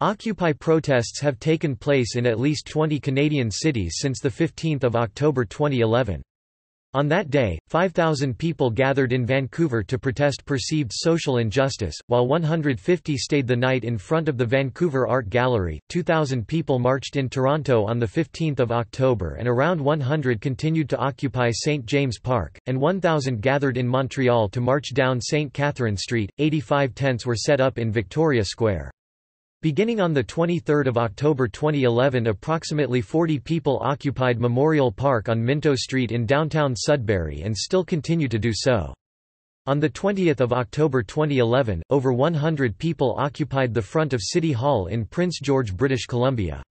Occupy protests have taken place in at least 20 Canadian cities since 15 October 2011. On that day, 5,000 people gathered in Vancouver to protest perceived social injustice, while 150 stayed the night in front of the Vancouver Art Gallery. 2,000 people marched in Toronto on 15 October and around 100 continued to occupy St. James Park, and 1,000 gathered in Montreal to march down St. Catherine Street. 85 tents were set up in Victoria Square. Beginning on 23 October 2011 approximately 40 people occupied Memorial Park on Minto Street in downtown Sudbury and still continue to do so. On 20 October 2011, over 100 people occupied the front of City Hall in Prince George, British Columbia.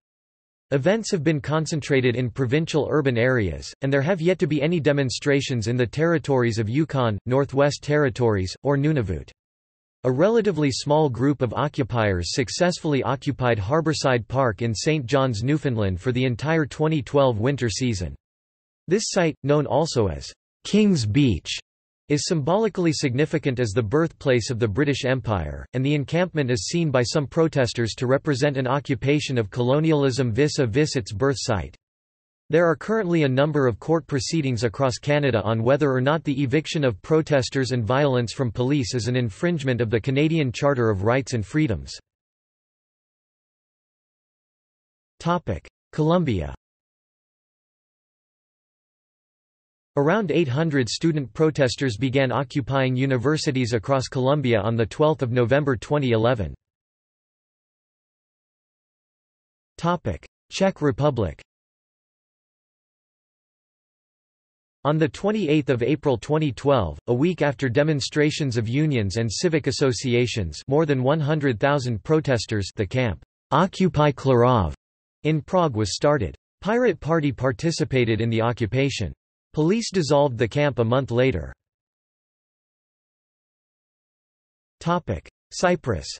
Events have been concentrated in provincial urban areas, and there have yet to be any demonstrations in the territories of Yukon, Northwest Territories, or Nunavut. A relatively small group of occupiers successfully occupied Harborside Park in St. John's, Newfoundland for the entire 2012 winter season. This site, known also as Kings Beach, is symbolically significant as the birthplace of the British Empire, and the encampment is seen by some protesters to represent an occupation of colonialism vis-a-vis its birth site. There are currently a number of court proceedings across Canada on whether or not the eviction of protesters and violence from police is an infringement of the Canadian Charter of Rights and Freedoms. Colombia Around 800 student protesters began occupying universities across Colombia on 12 November 2011. Czech Republic On 28 April 2012, a week after demonstrations of unions and civic associations more than 100,000 protesters the camp Occupy Klarov in Prague was started. Pirate Party participated in the occupation. Police dissolved the camp a month later. Cyprus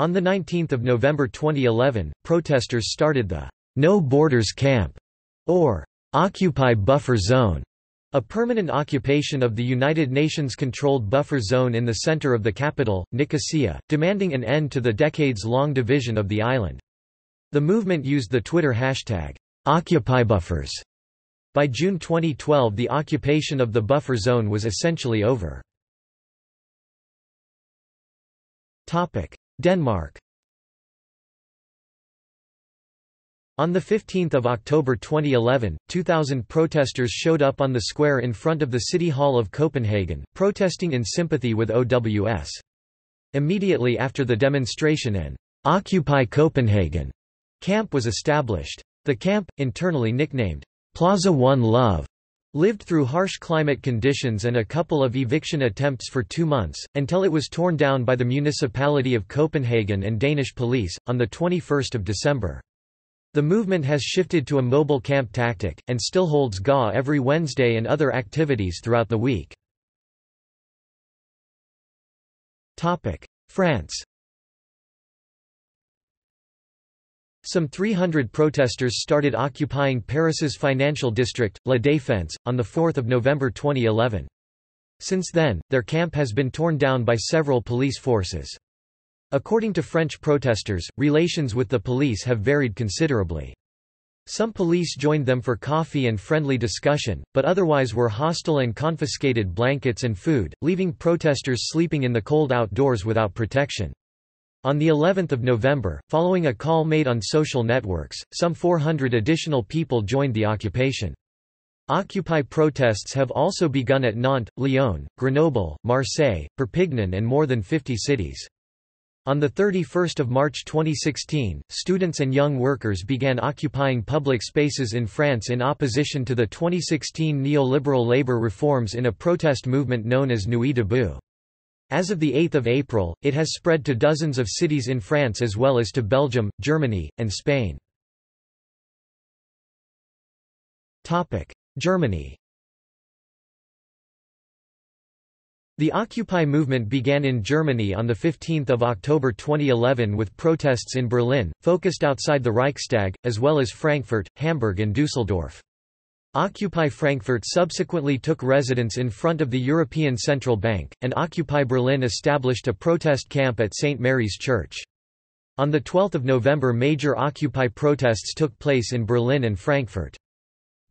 On 19 November 2011, protesters started the No Borders Camp, or Occupy Buffer Zone, a permanent occupation of the United Nations-controlled buffer zone in the center of the capital, Nicosia, demanding an end to the decades-long division of the island. The movement used the Twitter hashtag, OccupyBuffers. By June 2012 the occupation of the buffer zone was essentially over. Denmark On 15 October 2011, 2,000 protesters showed up on the square in front of the City Hall of Copenhagen, protesting in sympathy with OWS. Immediately after the demonstration an Occupy Copenhagen camp was established. The camp, internally nicknamed Plaza One Love, lived through harsh climate conditions and a couple of eviction attempts for two months, until it was torn down by the municipality of Copenhagen and Danish police, on 21 December. The movement has shifted to a mobile camp tactic, and still holds GA every Wednesday and other activities throughout the week. France Some 300 protesters started occupying Paris's financial district, La Défense, on 4 November 2011. Since then, their camp has been torn down by several police forces. According to French protesters, relations with the police have varied considerably. Some police joined them for coffee and friendly discussion, but otherwise were hostile and confiscated blankets and food, leaving protesters sleeping in the cold outdoors without protection. On the 11th of November, following a call made on social networks, some 400 additional people joined the occupation. Occupy protests have also begun at Nantes, Lyon, Grenoble, Marseille, Perpignan and more than 50 cities. On 31 March 2016, students and young workers began occupying public spaces in France in opposition to the 2016 neoliberal labour reforms in a protest movement known as Nuit debout. As of 8 April, it has spread to dozens of cities in France as well as to Belgium, Germany, and Spain. Germany The Occupy movement began in Germany on 15 October 2011 with protests in Berlin, focused outside the Reichstag, as well as Frankfurt, Hamburg and Dusseldorf. Occupy Frankfurt subsequently took residence in front of the European Central Bank, and Occupy Berlin established a protest camp at St. Mary's Church. On 12 November major Occupy protests took place in Berlin and Frankfurt.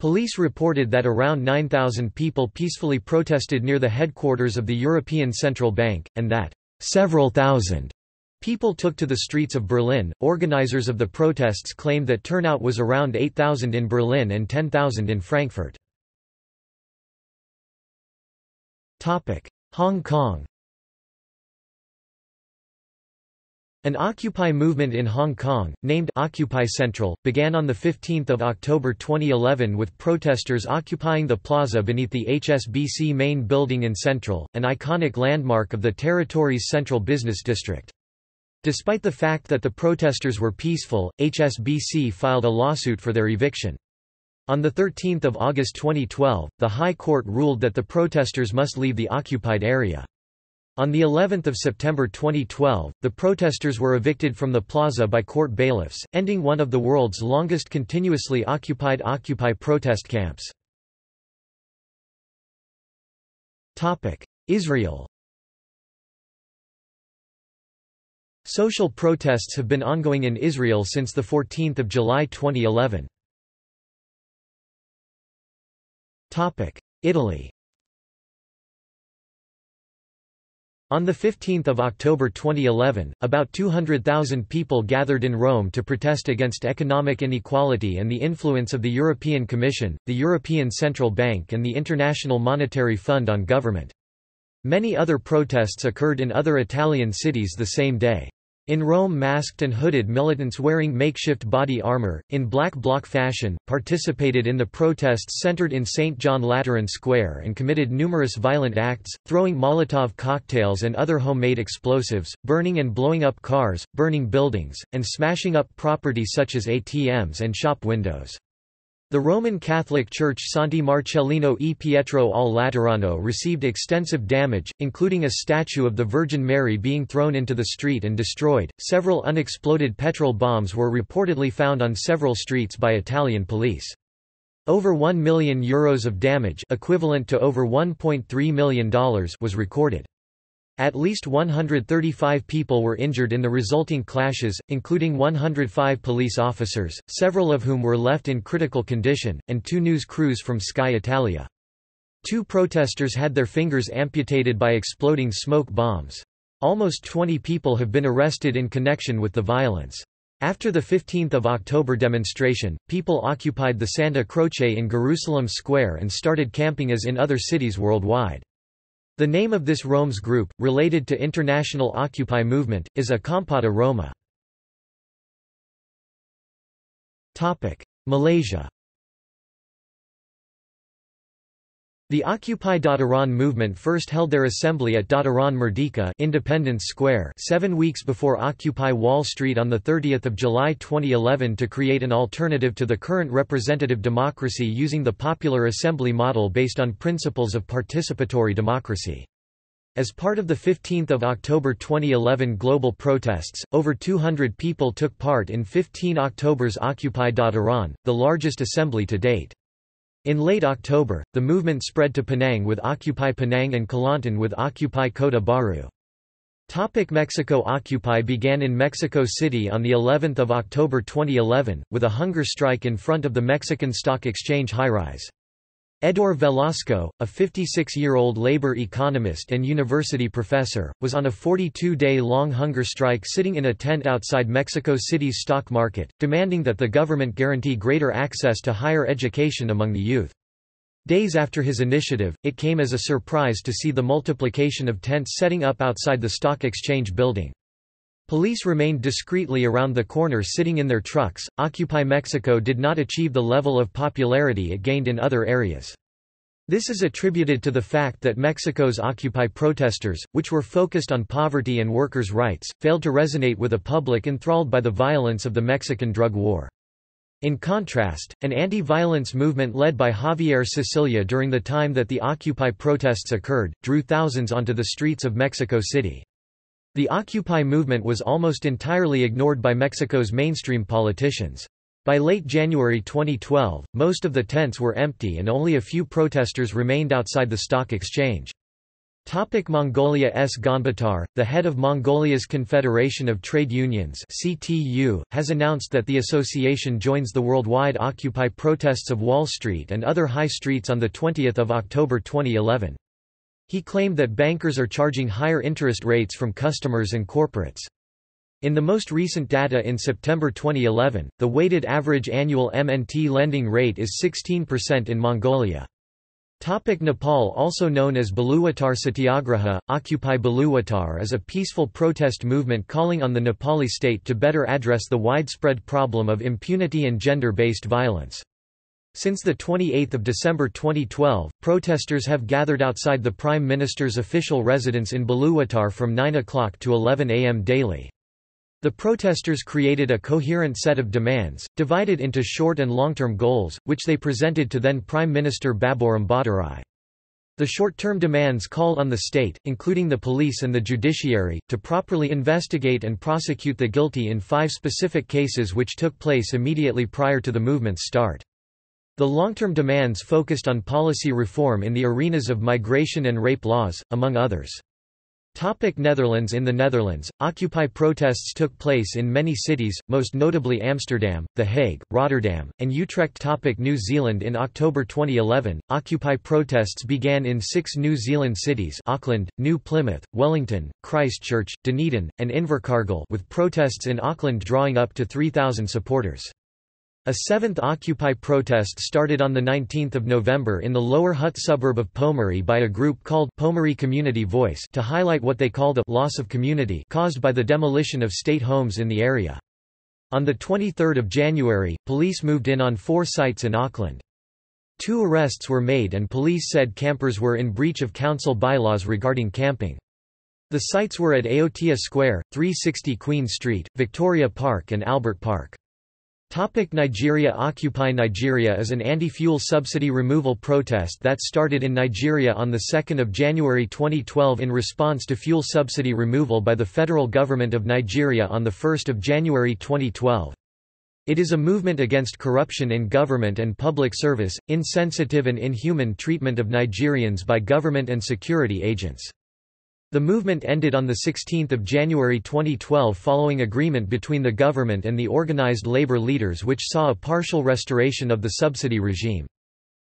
Police reported that around 9,000 people peacefully protested near the headquarters of the European Central Bank, and that several thousand People took to the streets of Berlin. Organizers of the protests claimed that turnout was around 8,000 in Berlin and 10,000 in Frankfurt. Hong Kong. An Occupy movement in Hong Kong, named Occupy Central, began on 15 October 2011 with protesters occupying the plaza beneath the HSBC main building in Central, an iconic landmark of the territory's central business district. Despite the fact that the protesters were peaceful, HSBC filed a lawsuit for their eviction. On 13 August 2012, the High Court ruled that the protesters must leave the occupied area. On the 11th of September 2012, the protesters were evicted from the plaza by court bailiffs, ending one of the world's longest continuously occupied Occupy protest camps. Topic: Israel Social protests have been ongoing in Israel since 14 July 2011. Topic: Italy On 15 October 2011, about 200,000 people gathered in Rome to protest against economic inequality and the influence of the European Commission, the European Central Bank and the International Monetary Fund on government. Many other protests occurred in other Italian cities the same day. In Rome masked and hooded militants wearing makeshift body armor, in black bloc fashion, participated in the protests centered in St. John Lateran Square and committed numerous violent acts, throwing Molotov cocktails and other homemade explosives, burning and blowing up cars, burning buildings, and smashing up property such as ATMs and shop windows. The Roman Catholic Church Santi Marcellino e Pietro al Laterano received extensive damage, including a statue of the Virgin Mary being thrown into the street and destroyed. Several unexploded petrol bombs were reportedly found on several streets by Italian police. Over 1 million euros of damage, equivalent to over $1.3 million, was recorded. At least 135 people were injured in the resulting clashes, including 105 police officers, several of whom were left in critical condition, and two news crews from Sky Italia. Two protesters had their fingers amputated by exploding smoke bombs. Almost 20 people have been arrested in connection with the violence. After the 15 October demonstration, people occupied the Santa Croce in Jerusalem Square and started camping as in other cities worldwide. The name of this Rome's group, related to international Occupy movement, is a Acampada Roma. Malaysia The Occupy Dataran movement first held their assembly at Dataran Merdeka Independence Square seven weeks before Occupy Wall Street on 30 July 2011 to create an alternative to the current representative democracy using the popular assembly model based on principles of participatory democracy. As part of the 15 October 2011 global protests, over 200 people took part in 15 October's Occupy Dataran, the largest assembly to date. In late October, the movement spread to Penang with Occupy Penang and Kelantan with Occupy Kota Baru. Topic Mexico Occupy began in Mexico City on the 11th of October 2011 with a hunger strike in front of the Mexican Stock Exchange high-rise. Edur Velasco, a 56-year-old labor economist and university professor, was on a 42-day-long hunger strike sitting in a tent outside Mexico City's stock market, demanding that the government guarantee greater access to higher education among the youth. Days after his initiative, it came as a surprise to see the multiplication of tents setting up outside the stock exchange building. Police remained discreetly around the corner sitting in their trucks. Occupy Mexico did not achieve the level of popularity it gained in other areas. This is attributed to the fact that Mexico's Occupy protesters, which were focused on poverty and workers' rights, failed to resonate with a public enthralled by the violence of the Mexican drug war. In contrast, an anti-violence movement led by Javier Sicilia during the time that the Occupy protests occurred, drew thousands onto the streets of Mexico City. The Occupy movement was almost entirely ignored by Mexico's mainstream politicians. By late January 2012, most of the tents were empty and only a few protesters remained outside the stock exchange. Topic Mongolia S. Ganbaatar, the head of Mongolia's Confederation of Trade Unions CTU, has announced that the association joins the worldwide Occupy protests of Wall Street and other high streets on 20 October 2011. He claimed that bankers are charging higher interest rates from customers and corporates. In the most recent data in September 2011, the weighted average annual MNT lending rate is 16% in Mongolia. Topic Nepal Also known as Baluwatar Satyagraha, Occupy Baluwatar is a peaceful protest movement calling on the Nepali state to better address the widespread problem of impunity and gender-based violence. Since 28 December 2012, protesters have gathered outside the Prime Minister's official residence in Baluwatar from 9 o'clock to 11 am daily. The protesters created a coherent set of demands, divided into short and long-term goals, which they presented to then Prime Minister Baburam Bhattarai. The short-term demands call on the state, including the police and the judiciary, to properly investigate and prosecute the guilty in five specific cases which took place immediately prior to the movement's start. The long-term demands focused on policy reform in the arenas of migration and rape laws, among others. Topic Netherlands In the Netherlands, Occupy protests took place in many cities, most notably Amsterdam, The Hague, Rotterdam, and Utrecht Topic New Zealand In October 2011, Occupy protests began in six New Zealand cities Auckland, New Plymouth, Wellington, Christchurch, Dunedin, and Invercargill with protests in Auckland drawing up to 3,000 supporters. A seventh Occupy protest started on 19 November in the lower Hutt suburb of Pomare by a group called Pomare Community Voice to highlight what they called a loss of community caused by the demolition of state homes in the area. On 23 January, police moved in on four sites in Auckland. Two arrests were made and police said campers were in breach of council bylaws regarding camping. The sites were at Aotea Square, 360 Queen Street, Victoria Park and Albert Park. Topic Nigeria Occupy Nigeria is an anti-fuel subsidy removal protest that started in Nigeria on 2 January 2012 in response to fuel subsidy removal by the federal government of Nigeria on 1 January 2012. It is a movement against corruption in government and public service, insensitive and inhuman treatment of Nigerians by government and security agents. The movement ended on 16 January 2012 following agreement between the government and the organized labor leaders which saw a partial restoration of the subsidy regime.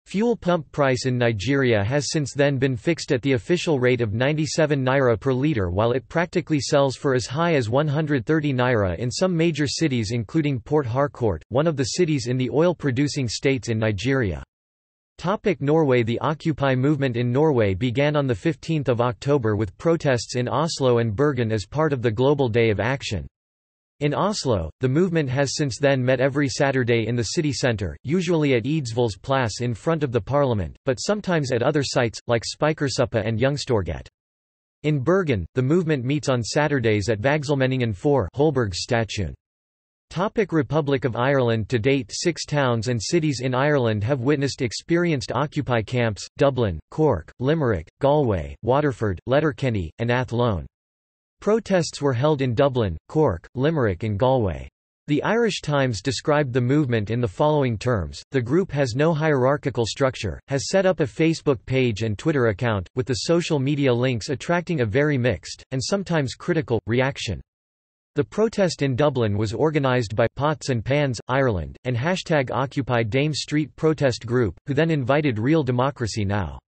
Fuel pump price in Nigeria has since then been fixed at the official rate of 97 naira per litre while it practically sells for as high as 130 naira in some major cities including Port Harcourt, one of the cities in the oil-producing states in Nigeria. Topic Norway The Occupy movement in Norway began on 15 October with protests in Oslo and Bergen as part of the Global Day of Action. In Oslo, the movement has since then met every Saturday in the city centre, usually at Eidsvolls Plass in front of the parliament, but sometimes at other sites, like Spikersuppa and Youngstorget. In Bergen, the movement meets on Saturdays at Vagselmenningen 4 Holbergsstatuen. Topic Republic of Ireland To date six towns and cities in Ireland have witnessed experienced Occupy camps, Dublin, Cork, Limerick, Galway, Waterford, Letterkenny, and Athlone. Protests were held in Dublin, Cork, Limerick and Galway. The Irish Times described the movement in the following terms, the group has no hierarchical structure, has set up a Facebook page and Twitter account, with the social media links attracting a very mixed, and sometimes critical, reaction. The protest in Dublin was organised by Pots and Pans, Ireland, and hashtag Occupy Dame Street protest group, who then invited Real Democracy Now!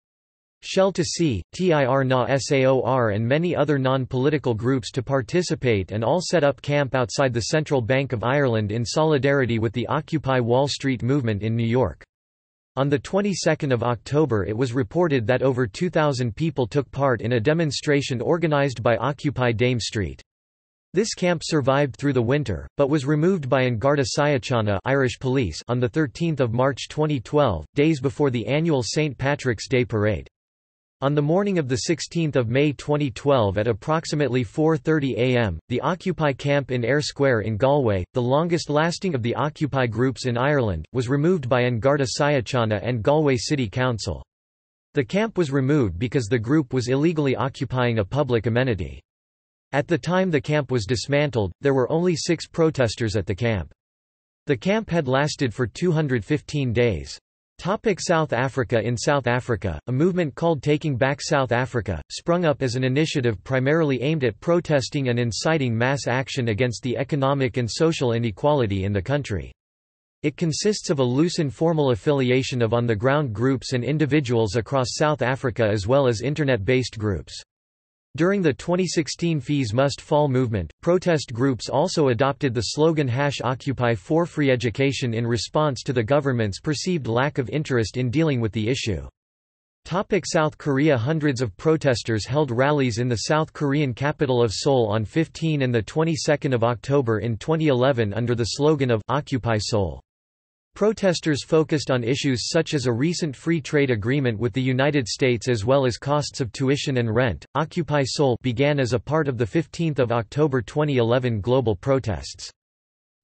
Shell to Sea, TIR Na SAOR and many other non-political groups to participate and all set up camp outside the Central Bank of Ireland in solidarity with the Occupy Wall Street movement in New York. On the 22nd of October it was reported that over 2,000 people took part in a demonstration organised by Occupy Dame Street. This camp survived through the winter, but was removed by An Garda Síochána Irish police on 13 March 2012, days before the annual St. Patrick's Day parade. On the morning of 16 May 2012 at approximately 4.30 am, the Occupy camp in Eyre Square in Galway, the longest lasting of the Occupy groups in Ireland, was removed by An Garda Síochána and Galway City Council. The camp was removed because the group was illegally occupying a public amenity. At the time the camp was dismantled, there were only six protesters at the camp. The camp had lasted for 215 days. Topic South Africa In South Africa, a movement called Taking Back South Africa, sprung up as an initiative primarily aimed at protesting and inciting mass action against the economic and social inequality in the country. It consists of a loose informal affiliation of on-the-ground groups and individuals across South Africa as well as internet-based groups. During the 2016 Fees Must Fall movement, protest groups also adopted the slogan Hash Occupy for Free Education in response to the government's perceived lack of interest in dealing with the issue. Topic South Korea Hundreds of protesters held rallies in the South Korean capital of Seoul on 15 and the 22nd of October in 2011 under the slogan of Occupy Seoul. Protesters focused on issues such as a recent free trade agreement with the United States as well as costs of tuition and rent. Occupy Seoul began as a part of the 15th of October 2011 global protests.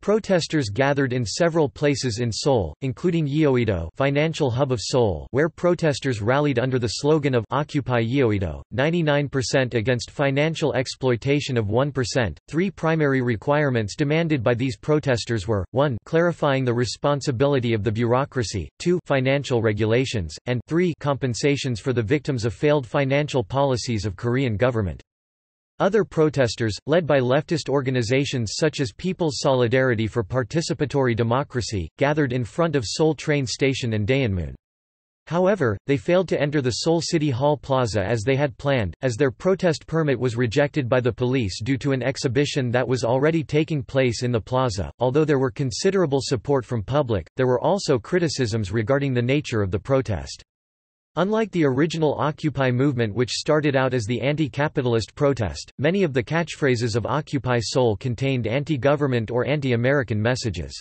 Protesters gathered in several places in Seoul, including Yeouido financial hub of Seoul where protesters rallied under the slogan of Occupy Yeouido, 99% against financial exploitation of 1%. Three primary requirements demanded by these protesters were, 1 clarifying the responsibility of the bureaucracy, 2 financial regulations, and 3 compensations for the victims of failed financial policies of Korean government. Other protesters, led by leftist organizations such as People's Solidarity for Participatory Democracy, gathered in front of Seoul train station and Daehanmun. However, they failed to enter the Seoul City Hall Plaza as they had planned, as their protest permit was rejected by the police due to an exhibition that was already taking place in the plaza. Although there were considerable support from public, there were also criticisms regarding the nature of the protest. Unlike the original Occupy movement which started out as the anti-capitalist protest, many of the catchphrases of Occupy Seoul contained anti-government or anti-American messages.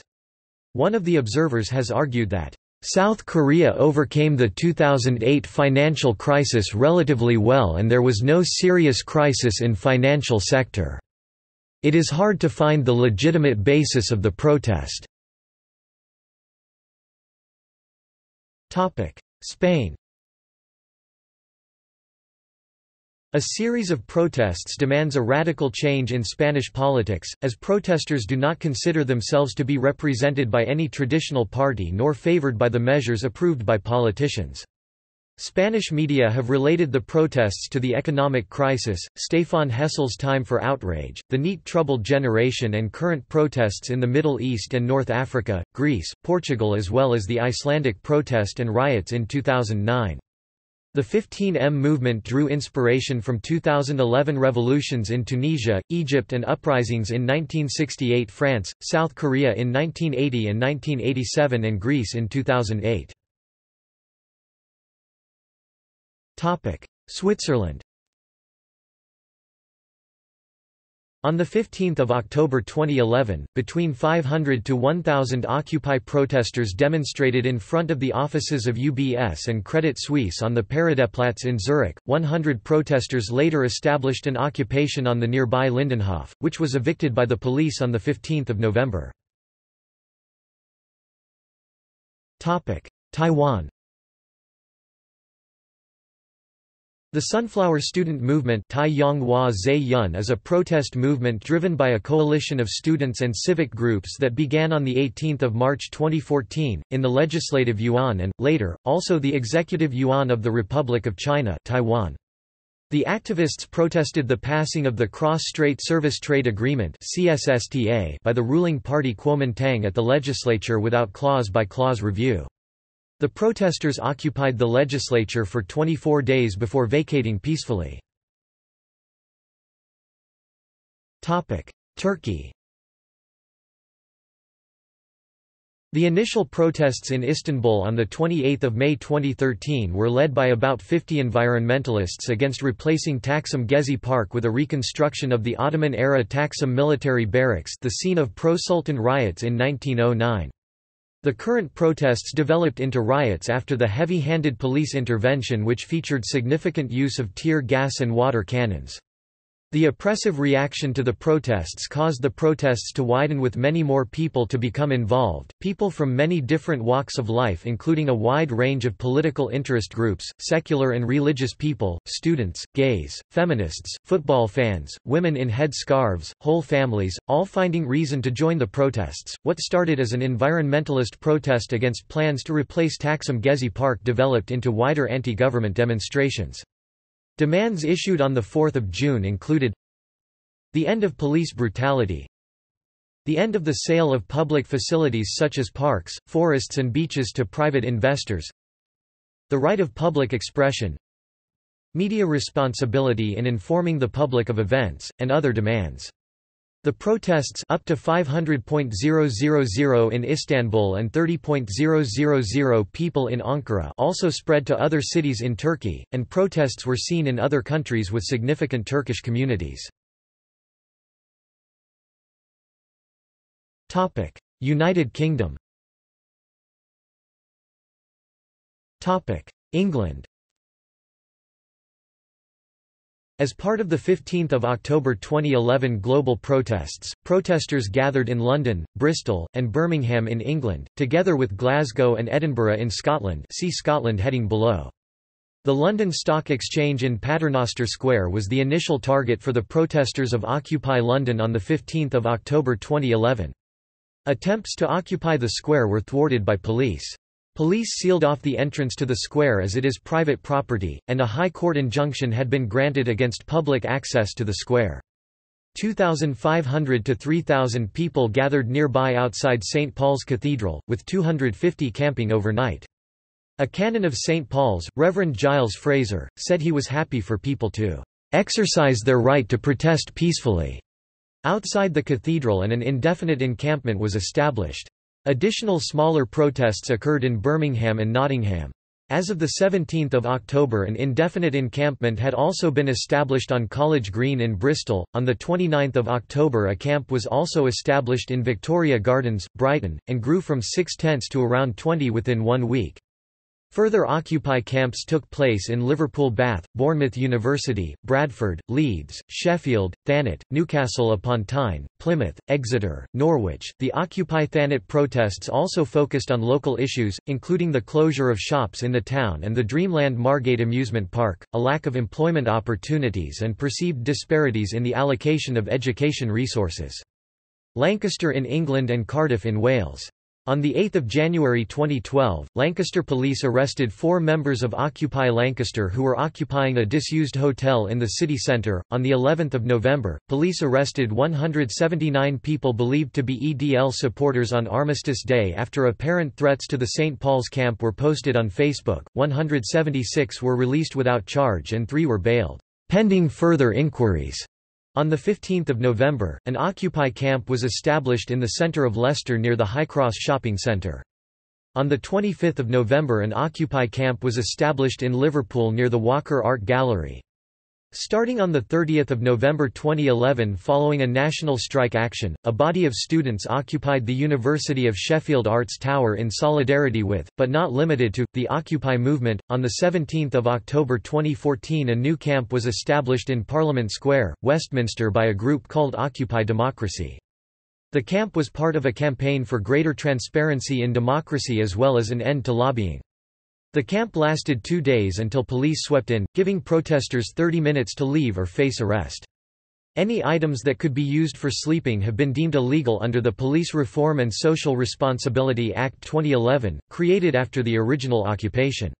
One of the observers has argued that, "...South Korea overcame the 2008 financial crisis relatively well and there was no serious crisis in financial sector. It is hard to find the legitimate basis of the protest." Spain A series of protests demands a radical change in Spanish politics, as protesters do not consider themselves to be represented by any traditional party nor favored by the measures approved by politicians. Spanish media have related the protests to the economic crisis, Stéphane Hessel's time for outrage, the Neat troubled generation and current protests in the Middle East and North Africa, Greece, Portugal as well as the Icelandic protest and riots in 2009. The 15M movement drew inspiration from 2011 revolutions in Tunisia, Egypt and uprisings in 1968 France, South Korea in 1980 and 1987 and Greece in 2008. Switzerland On 15 October 2011, between 500 to 1,000 Occupy protesters demonstrated in front of the offices of UBS and Credit Suisse on the Paradeplatz in Zurich. 100 protesters later established an occupation on the nearby Lindenhof, which was evicted by the police on 15 November. Taiwan The Sunflower Student Movement is a protest movement driven by a coalition of students and civic groups that began on 18 March 2014, in the Legislative Yuan and, later, also the Executive Yuan of the Republic of China Taiwan. The activists protested the passing of the Cross-Strait Service Trade Agreement by the ruling party Kuomintang at the legislature without clause-by-clause -clause review. The protesters occupied the legislature for 24 days before vacating peacefully. Turkey The initial protests in Istanbul on 28 May 2013 were led by about 50 environmentalists against replacing Taksim Gezi Park with a reconstruction of the Ottoman-era Taksim military barracks the scene of pro-Sultan riots in 1909. The current protests developed into riots after the heavy-handed police intervention which featured significant use of tear gas and water cannons. The oppressive reaction to the protests caused the protests to widen with many more people to become involved, people from many different walks of life including a wide range of political interest groups, secular and religious people, students, gays, feminists, football fans, women in head scarves, whole families, all finding reason to join the protests. What started as an environmentalist protest against plans to replace Taksim Gezi Park developed into wider anti-government demonstrations. Demands issued on 4 June included the end of police brutality the end of the sale of public facilities such as parks, forests and beaches to private investors the right of public expression media responsibility in informing the public of events, and other demands. The protests up to 500.000 in Istanbul and 30.000 people in Ankara also spread to other cities in Turkey, and protests were seen in other countries with significant Turkish communities. United Kingdom England As part of the 15 October 2011 global protests, protesters gathered in London, Bristol, and Birmingham in England, together with Glasgow and Edinburgh in Scotland see Scotland heading below. The London Stock Exchange in Paternoster Square was the initial target for the protesters of Occupy London on 15 October 2011. Attempts to occupy the square were thwarted by police. Police sealed off the entrance to the square as it is private property, and a High Court injunction had been granted against public access to the square. 2,500 to 3,000 people gathered nearby outside St. Paul's Cathedral, with 250 camping overnight. A canon of St. Paul's, Reverend Giles Fraser, said he was happy for people to exercise their right to protest peacefully outside the cathedral and an indefinite encampment was established. Additional smaller protests occurred in Birmingham and Nottingham. As of 17 October an indefinite encampment had also been established on College Green in Bristol. On 29 October a camp was also established in Victoria Gardens, Brighton, and grew from six tents to around 20 within one week. Further Occupy camps took place in Liverpool Bath, Bournemouth University, Bradford, Leeds, Sheffield, Thanet, Newcastle upon Tyne, Plymouth, Exeter, Norwich. The Occupy Thanet protests also focused on local issues, including the closure of shops in the town and the Dreamland Margate amusement park, a lack of employment opportunities, and perceived disparities in the allocation of education resources. Lancaster in England and Cardiff in Wales. On 8 January 2012, Lancaster police arrested four members of Occupy Lancaster who were occupying a disused hotel in the city centre. On the 11th of November, police arrested 179 people believed to be EDL supporters on Armistice Day after apparent threats to the St. Paul's camp were posted on Facebook. 176 were released without charge and 3 were bailed, pending further inquiries. On 15 November, an Occupy camp was established in the centre of Leicester near the Highcross shopping centre. On 25 November an Occupy camp was established in Liverpool near the Walker Art Gallery. Starting on 30 November 2011 following a national strike action, a body of students occupied the University of Sheffield Arts Tower in solidarity with, but not limited to, the Occupy movement. On 17 October 2014 a new camp was established in Parliament Square, Westminster by a group called Occupy Democracy. The camp was part of a campaign for greater transparency in democracy as well as an end to lobbying. The camp lasted two days until police swept in, giving protesters 30 minutes to leave or face arrest. Any items that could be used for sleeping have been deemed illegal under the Police Reform and Social Responsibility Act 2011, created after the original occupation.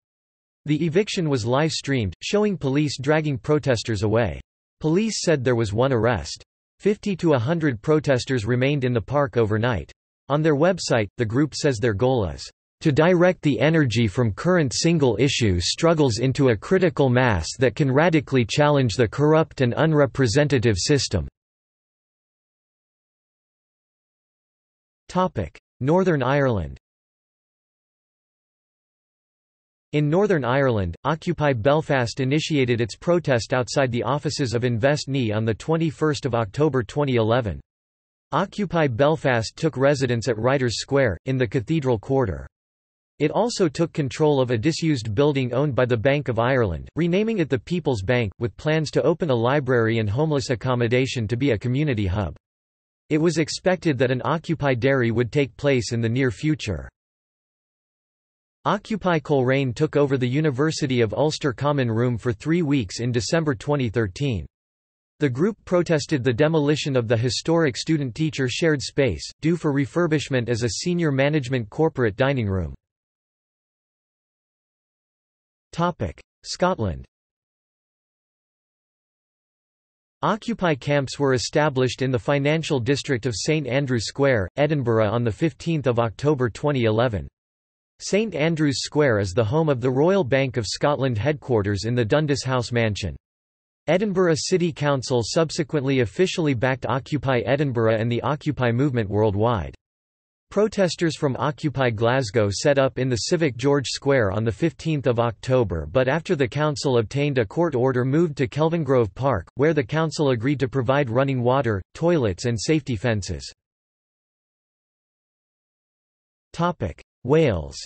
The eviction was live-streamed, showing police dragging protesters away. Police said there was one arrest. 50 to 100 protesters remained in the park overnight. On their website, the group says their goal is to direct the energy from current single-issue struggles into a critical mass that can radically challenge the corrupt and unrepresentative system." Northern Ireland In Northern Ireland, Occupy Belfast initiated its protest outside the offices of InvestNI on 21 October 2011. Occupy Belfast took residence at Writers Square, in the Cathedral Quarter. It also took control of a disused building owned by the Bank of Ireland, renaming it the People's Bank, with plans to open a library and homeless accommodation to be a community hub. It was expected that an Occupy Derry would take place in the near future. Occupy Coleraine took over the University of Ulster Common Room for three weeks in December 2013. The group protested the demolition of the historic student-teacher shared space, due for refurbishment as a senior management corporate dining room. Scotland Occupy camps were established in the financial district of St Andrews Square, Edinburgh on 15 October 2011. St Andrews Square is the home of the Royal Bank of Scotland headquarters in the Dundas House mansion. Edinburgh City Council subsequently officially backed Occupy Edinburgh and the Occupy movement worldwide. Protesters from Occupy Glasgow set up in the Civic George Square on 15 October but after the council obtained a court order moved to Kelvingrove Park, where the council agreed to provide running water, toilets and safety fences. Wales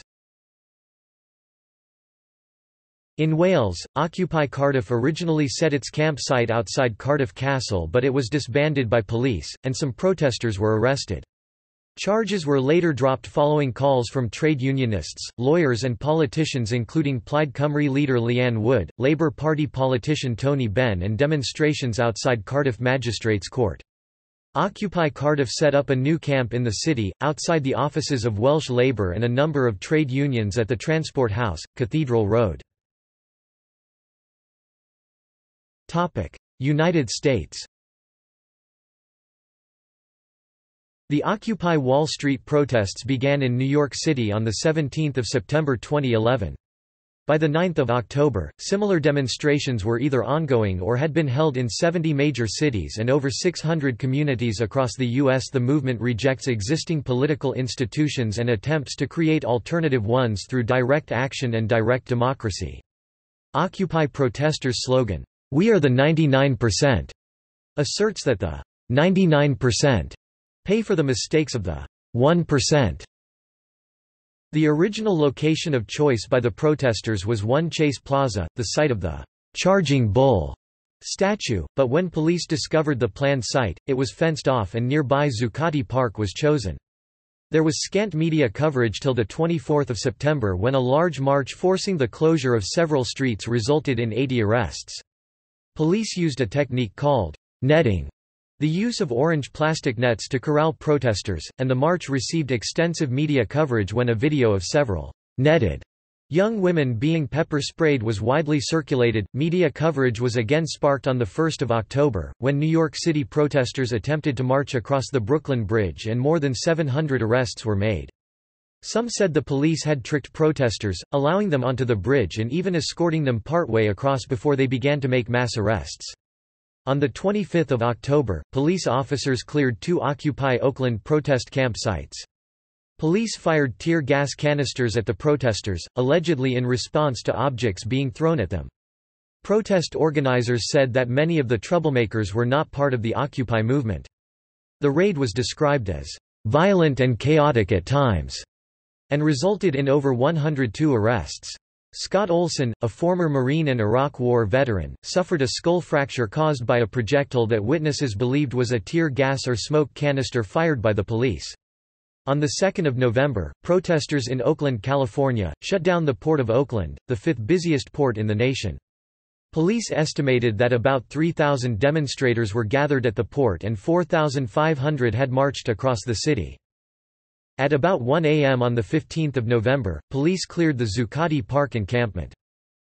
In Wales, Occupy Cardiff originally set its campsite outside Cardiff Castle but it was disbanded by police, and some protesters were arrested. Charges were later dropped following calls from trade unionists, lawyers and politicians including Plaid Cymru leader Leanne Wood, Labour Party politician Tony Benn and demonstrations outside Cardiff Magistrates Court. Occupy Cardiff set up a new camp in the city, outside the offices of Welsh Labour and a number of trade unions at the Transport House, Cathedral Road. United States The Occupy Wall Street protests began in New York City on 17 September 2011. By 9 October, similar demonstrations were either ongoing or had been held in 70 major cities and over 600 communities across the U.S. The movement rejects existing political institutions and attempts to create alternative ones through direct action and direct democracy. Occupy protesters' slogan, "'We are the 99%' asserts that the 99% Pay for the mistakes of the 1%. The original location of choice by the protesters was One Chase Plaza, the site of the Charging Bull statue, but when police discovered the planned site, it was fenced off and nearby Zuccotti Park was chosen. There was scant media coverage till 24 September when a large march forcing the closure of several streets resulted in 80 arrests. Police used a technique called netting the use of orange plastic nets to corral protesters, and the march received extensive media coverage when a video of several netted young women being pepper sprayed was widely circulated. Media coverage was again sparked on 1 October, when New York City protesters attempted to march across the Brooklyn Bridge and more than 700 arrests were made. Some said the police had tricked protesters, allowing them onto the bridge and even escorting them partway across before they began to make mass arrests. On 25 October, police officers cleared two Occupy Oakland protest campsites. Police fired tear gas canisters at the protesters, allegedly in response to objects being thrown at them. Protest organizers said that many of the troublemakers were not part of the Occupy movement. The raid was described as violent and chaotic at times, and resulted in over 102 arrests. Scott Olsen, a former Marine and Iraq War veteran, suffered a skull fracture caused by a projectile that witnesses believed was a tear gas or smoke canister fired by the police. On 2 November, protesters in Oakland, California, shut down the Port of Oakland, the fifth busiest port in the nation. Police estimated that about 3,000 demonstrators were gathered at the port and 4,500 had marched across the city. At about 1 a.m. on 15 November, police cleared the Zuccotti Park encampment.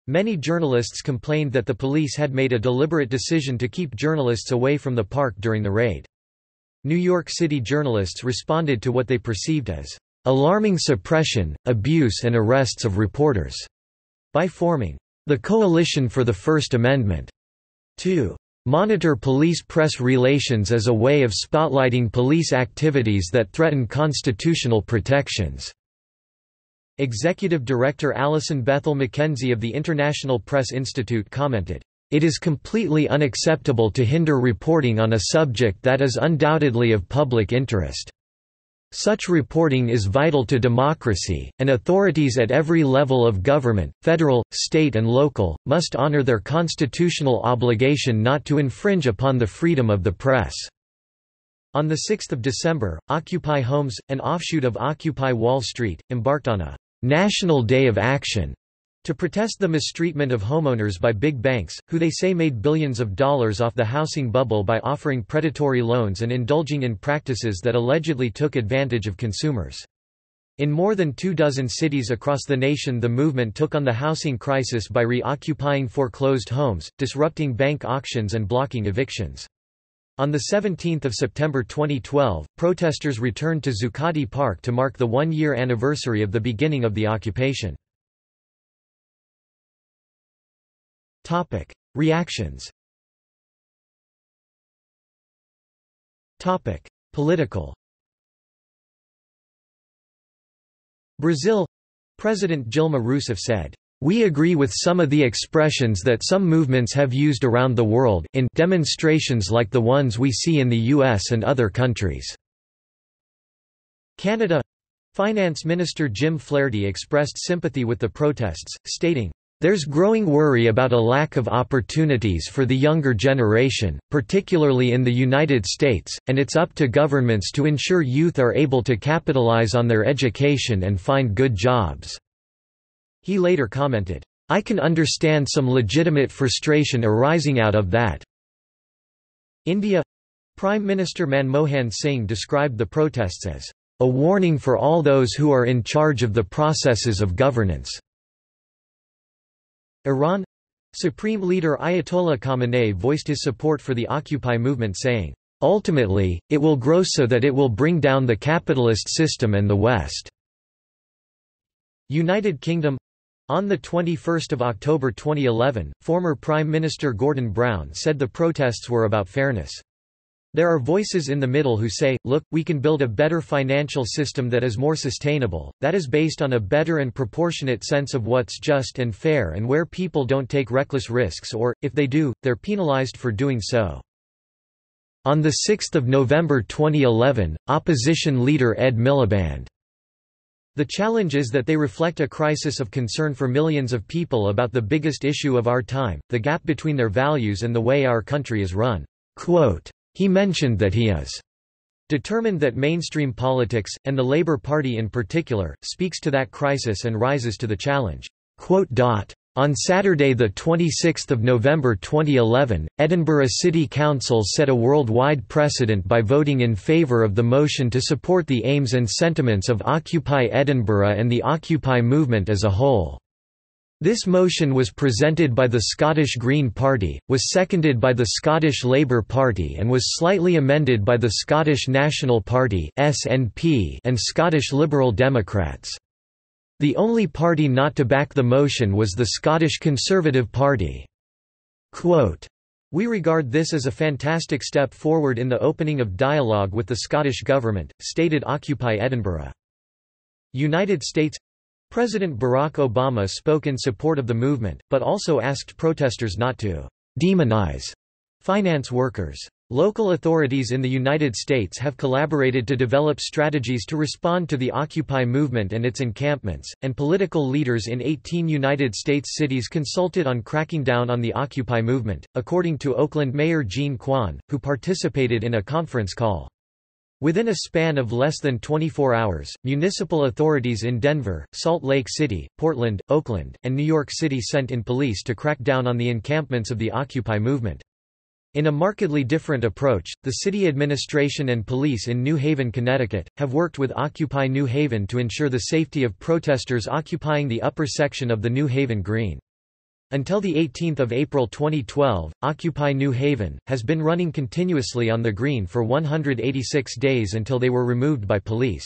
Many journalists complained that the police had made a deliberate decision to keep journalists away from the park during the raid. New York City journalists responded to what they perceived as alarming suppression, abuse and arrests of reporters by forming the Coalition for the First Amendment. 2 monitor police-press relations as a way of spotlighting police activities that threaten constitutional protections." Executive Director Alison Bethel McKenzie of the International Press Institute commented, "...it is completely unacceptable to hinder reporting on a subject that is undoubtedly of public interest." Such reporting is vital to democracy, and authorities at every level of government, federal, state and local, must honor their constitutional obligation not to infringe upon the freedom of the press." On 6 December, Occupy Homes, an offshoot of Occupy Wall Street, embarked on a «National Day of Action» To protest the mistreatment of homeowners by big banks, who they say made billions of dollars off the housing bubble by offering predatory loans and indulging in practices that allegedly took advantage of consumers. In more than two dozen cities across the nation the movement took on the housing crisis by reoccupying foreclosed homes, disrupting bank auctions and blocking evictions. On 17 September 2012, protesters returned to Zuccotti Park to mark the one-year anniversary of the beginning of the occupation. Topic: Reactions. Topic: Political. Brazil President Dilma Rousseff said, "We agree with some of the expressions that some movements have used around the world in demonstrations like the ones we see in the US and other countries." Canada Finance Minister Jim Flaherty expressed sympathy with the protests, stating, There's growing worry about a lack of opportunities for the younger generation, particularly in the United States, and it's up to governments to ensure youth are able to capitalize on their education and find good jobs." He later commented, I can understand some legitimate frustration arising out of that. India Prime Minister Manmohan Singh described the protests as a warning for all those who are in charge of the processes of governance. Iran Supreme Leader Ayatollah Khamenei voiced his support for the Occupy movement saying, "...ultimately, it will grow so that it will bring down the capitalist system and the West." United Kingdom on 21 October 2011, former Prime Minister Gordon Brown said the protests were about fairness. There are voices in the middle who say, look, we can build a better financial system that is more sustainable, that is based on a better and proportionate sense of what's just and fair and where people don't take reckless risks or, if they do, they're penalized for doing so. On 6 November 2011, opposition leader Ed Miliband. The challenge is that they reflect a crisis of concern for millions of people about the biggest issue of our time, the gap between their values and the way our country is run. Quote, he mentioned that he is determined that mainstream politics, and the Labour Party in particular, speaks to that crisis and rises to the challenge." On Saturday 26 November 2011, Edinburgh City Council set a worldwide precedent by voting in favour of the motion to support the aims and sentiments of Occupy Edinburgh and the Occupy movement as a whole. This motion was presented by the Scottish Green Party, was seconded by the Scottish Labour Party and was slightly amended by the Scottish National Party (SNP) and Scottish Liberal Democrats. The only party not to back the motion was the Scottish Conservative Party. Quote, we regard this as a fantastic step forward in the opening of dialogue with the Scottish Government, stated Occupy Edinburgh. United States President Barack Obama spoke in support of the movement, but also asked protesters not to demonize finance workers. Local authorities in the United States have collaborated to develop strategies to respond to the Occupy movement and its encampments, and political leaders in 18 United States cities consulted on cracking down on the Occupy movement, according to Oakland Mayor Jean Quan, who participated in a conference call. Within a span of less than 24 hours, municipal authorities in Denver, Salt Lake City, Portland, Oakland, and New York City sent in police to crack down on the encampments of the Occupy movement. In a markedly different approach, the city administration and police in New Haven, Connecticut, have worked with Occupy New Haven to ensure the safety of protesters occupying the upper section of the New Haven Green. Until 18 April 2012, Occupy New Haven, has been running continuously on the Green for 186 days until they were removed by police.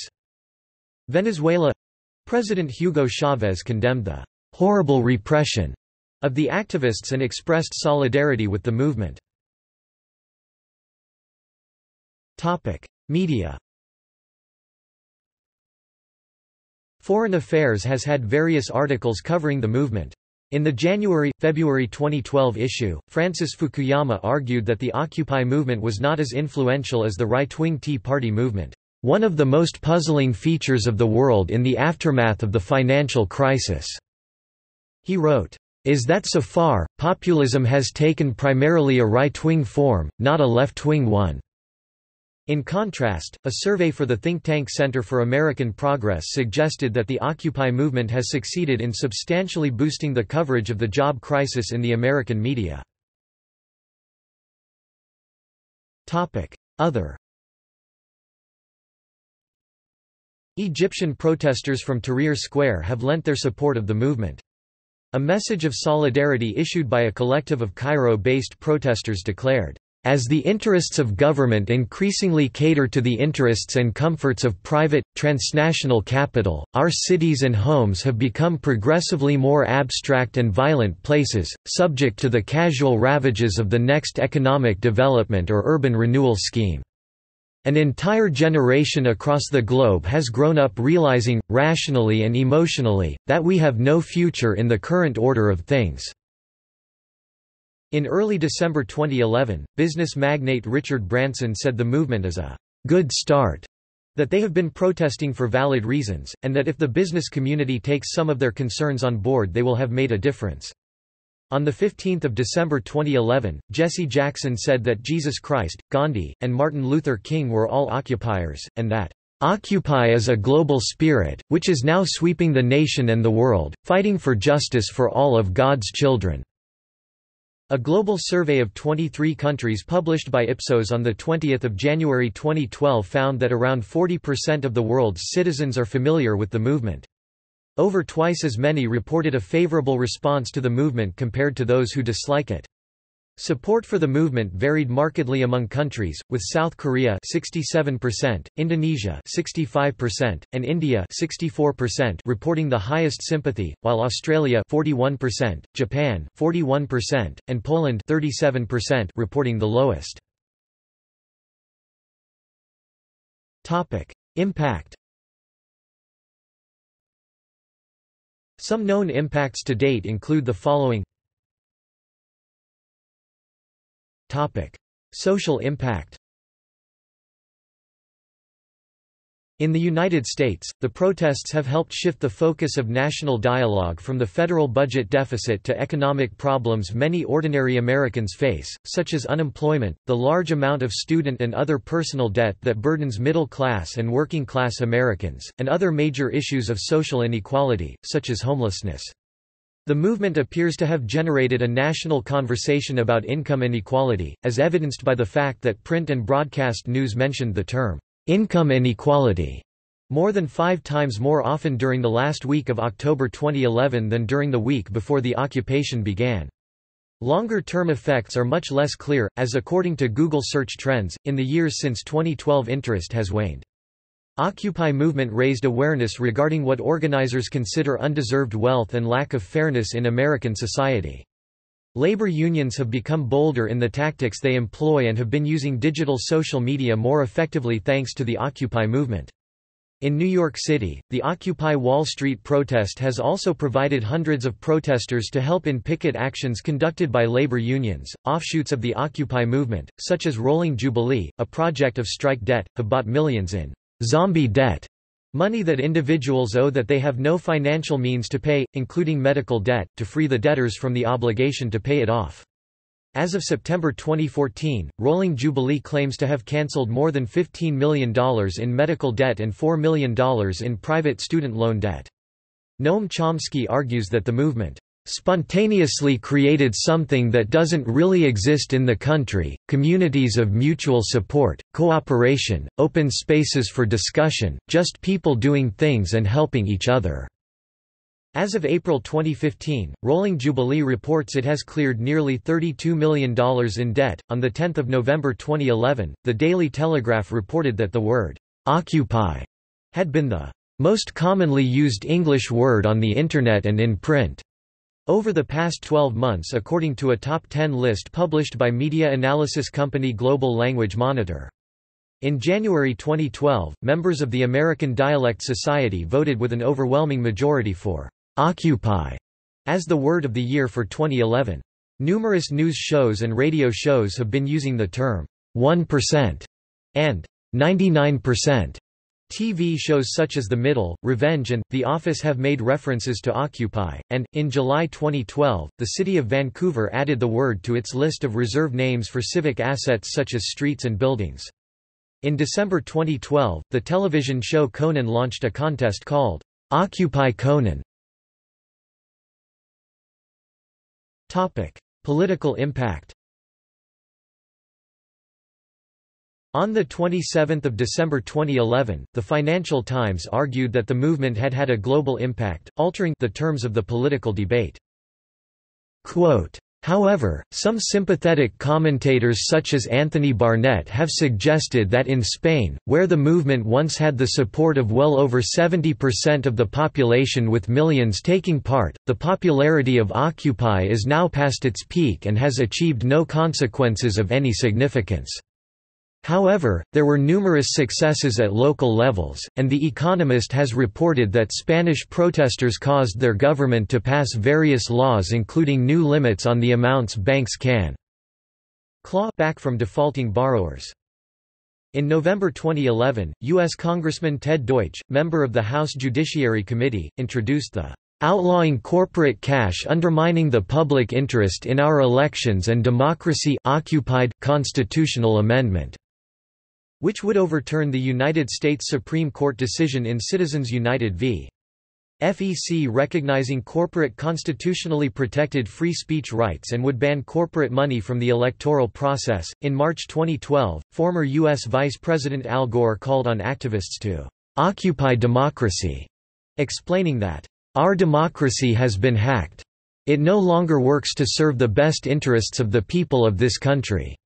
Venezuela President Hugo Chavez condemned the horrible repression of the activists and expressed solidarity with the movement. Media Foreign Affairs has had various articles covering the movement. In the January-February 2012 issue, Francis Fukuyama argued that the Occupy movement was not as influential as the right-wing Tea Party movement. One of the most puzzling features of the world in the aftermath of the financial crisis. He wrote, is that so far, populism has taken primarily a right-wing form, not a left-wing one. In contrast, a survey for the think tank Center for American Progress suggested that the Occupy movement has succeeded in substantially boosting the coverage of the job crisis in the American media. Other Egyptian protesters from Tahrir Square have lent their support of the movement. A message of solidarity issued by a collective of Cairo-based protesters declared, as the interests of government increasingly cater to the interests and comforts of private, transnational capital, our cities and homes have become progressively more abstract and violent places, subject to the casual ravages of the next economic development or urban renewal scheme. An entire generation across the globe has grown up realizing, rationally and emotionally, that we have no future in the current order of things. In early December 2011, business magnate Richard Branson said the movement is a good start That they have been protesting for valid reasons, and that if the business community takes some of their concerns on board they will have made a difference. On 15 December 2011, Jesse Jackson said that Jesus Christ, Gandhi, and Martin Luther King were all occupiers, and that Occupy is a global spirit, which is now sweeping the nation and the world, fighting for justice for all of God's children." A global survey of 23 countries published by Ipsos on 20 January 2012 found that around 40% of the world's citizens are familiar with the movement. Over twice as many reported a favorable response to the movement compared to those who dislike it. Support for the movement varied markedly among countries, with South Korea 67%, Indonesia 65%, and India 64% reporting the highest sympathy, while Australia 41%, Japan 41%, and Poland 37% reporting the lowest. Topic: Impact Some known impacts to date include the following Topic. Social impact In the United States, the protests have helped shift the focus of national dialogue from the federal budget deficit to economic problems many ordinary Americans face, such as unemployment, the large amount of student and other personal debt that burdens middle-class and working-class Americans, and other major issues of social inequality, such as homelessness. The movement appears to have generated a national conversation about income inequality, as evidenced by the fact that print and broadcast news mentioned the term, income inequality, more than five times more often during the last week of October 2011 than during the week before the occupation began. Longer-term effects are much less clear, as according to Google search trends, in the years since 2012 interest has waned. Occupy movement raised awareness regarding what organizers consider undeserved wealth and lack of fairness in American society. Labor unions have become bolder in the tactics they employ and have been using digital social media more effectively thanks to the Occupy movement. In New York City, the Occupy Wall Street protest has also provided hundreds of protesters to help in picket actions conducted by labor unions. Offshoots of the Occupy movement, such as Rolling Jubilee, a project of strike debt, have bought millions in zombie debt, money that individuals owe that they have no financial means to pay, including medical debt, to free the debtors from the obligation to pay it off. As of September 2014, Rolling Jubilee claims to have cancelled more than $15 million in medical debt and $4 million in private student loan debt. Noam Chomsky argues that the movement spontaneously created something that doesn't really exist in the country, communities of mutual support, cooperation, open spaces for discussion, just people doing things and helping each other." As of April 2015, Rolling Jubilee reports it has cleared nearly $32 million in debt. On 10 November 2011, The Daily Telegraph reported that the word, occupy, had been the most commonly used English word on the Internet and in print. Over the past 12 months according to a top 10 list published by media analysis company Global Language Monitor. In January 2012, members of the American Dialect Society voted with an overwhelming majority for «occupy» as the word of the year for 2011. Numerous news shows and radio shows have been using the term 1% and 99% TV shows such as The Middle, Revenge and, The Office have made references to Occupy, and, in July 2012, the city of Vancouver added the word to its list of reserve names for civic assets such as streets and buildings. In December 2012, the television show Conan launched a contest called, Occupy Conan. Political impact On 27 December 2011, the Financial Times argued that the movement had had a global impact, altering the terms of the political debate. Quote, However, some sympathetic commentators such as Anthony Barnett have suggested that in Spain, where the movement once had the support of well over 70% of the population with millions taking part, the popularity of Occupy is now past its peak and has achieved no consequences of any significance. However, there were numerous successes at local levels, and The Economist has reported that Spanish protesters caused their government to pass various laws including new limits on the amounts banks can claw back from defaulting borrowers. In November 2011, U.S. Congressman Ted Deutch, member of the House Judiciary Committee, introduced the "'Outlawing Corporate Cash Undermining the Public Interest in Our Elections and Democracy Occupied constitutional amendment", which would overturn the United States Supreme Court decision in Citizens United v. FEC recognizing corporate constitutionally protected free speech rights and would ban corporate money from the electoral process. In March 2012, former U.S. Vice President Al Gore called on activists to occupy democracy, explaining that, Our democracy has been hacked. It no longer works to serve the best interests of the people of this country.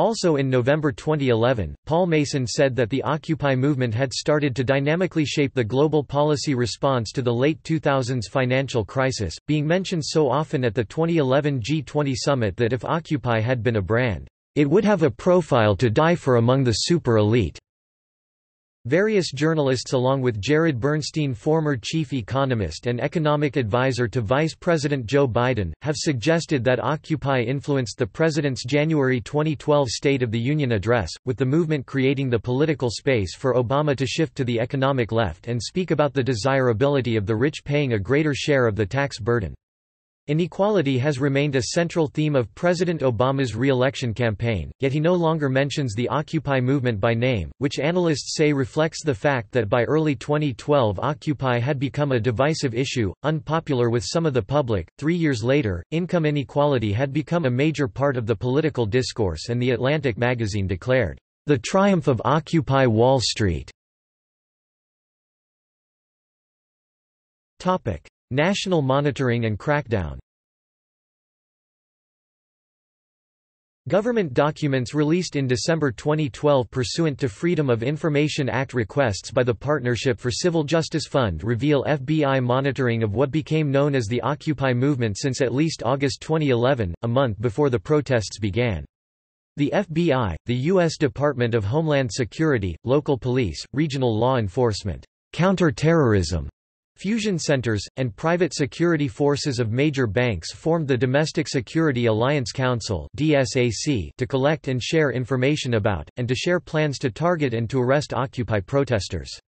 Also in November 2011, Paul Mason said that the Occupy movement had started to dynamically shape the global policy response to the late 2000s financial crisis, being mentioned so often at the 2011 G20 summit that if Occupy had been a brand, it would have a profile to die for among the super elite. Various journalists along with Jared Bernstein former chief economist and economic advisor to Vice President Joe Biden, have suggested that Occupy influenced the president's January 2012 State of the Union address, with the movement creating the political space for Obama to shift to the economic left and speak about the desirability of the rich paying a greater share of the tax burden. Inequality has remained a central theme of President Obama's re-election campaign, yet he no longer mentions the Occupy movement by name, which analysts say reflects the fact that by early 2012 Occupy had become a divisive issue, unpopular with some of the public. Three years later, income inequality had become a major part of the political discourse and The Atlantic magazine declared, "...the triumph of Occupy Wall Street." National monitoring and crackdown Government documents released in December 2012 pursuant to Freedom of Information Act requests by the Partnership for Civil Justice Fund reveal FBI monitoring of what became known as the Occupy movement since at least August 2011, a month before the protests began. The FBI, the U.S. Department of Homeland Security, local police, regional law enforcement, counter-terrorism, Fusion centers, and private security forces of major banks formed the Domestic Security Alliance Council to collect and share information about, and to share plans to target and to arrest Occupy protesters.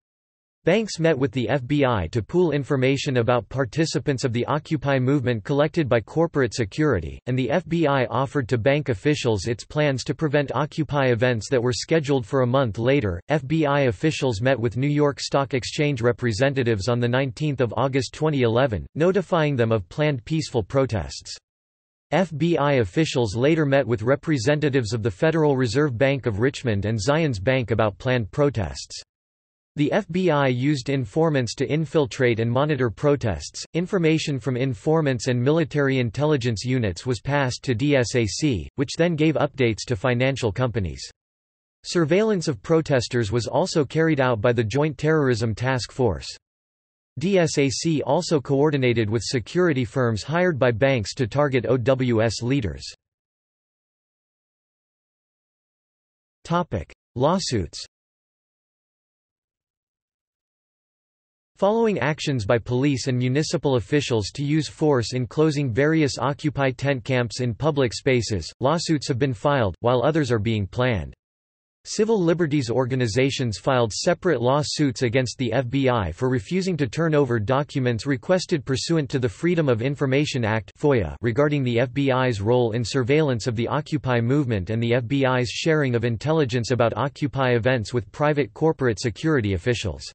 Banks met with the FBI to pool information about participants of the Occupy movement collected by corporate security, and the FBI offered to bank officials its plans to prevent Occupy events that were scheduled for a month later. FBI officials met with New York Stock Exchange representatives on 19 August 2011, notifying them of planned peaceful protests. FBI officials later met with representatives of the Federal Reserve Bank of Richmond and Zions Bank about planned protests. The FBI used informants to infiltrate and monitor protests. Information from informants and military intelligence units was passed to DSAC, which then gave updates to financial companies. Surveillance of protesters was also carried out by the Joint Terrorism Task Force. DSAC also coordinated with security firms hired by banks to target OWS leaders. Lawsuits Following actions by police and municipal officials to use force in closing various Occupy tent camps in public spaces, lawsuits have been filed, while others are being planned. Civil liberties organizations filed separate lawsuits against the FBI for refusing to turn over documents requested pursuant to the Freedom of Information Act regarding the FBI's role in surveillance of the Occupy movement and the FBI's sharing of intelligence about Occupy events with private corporate security officials.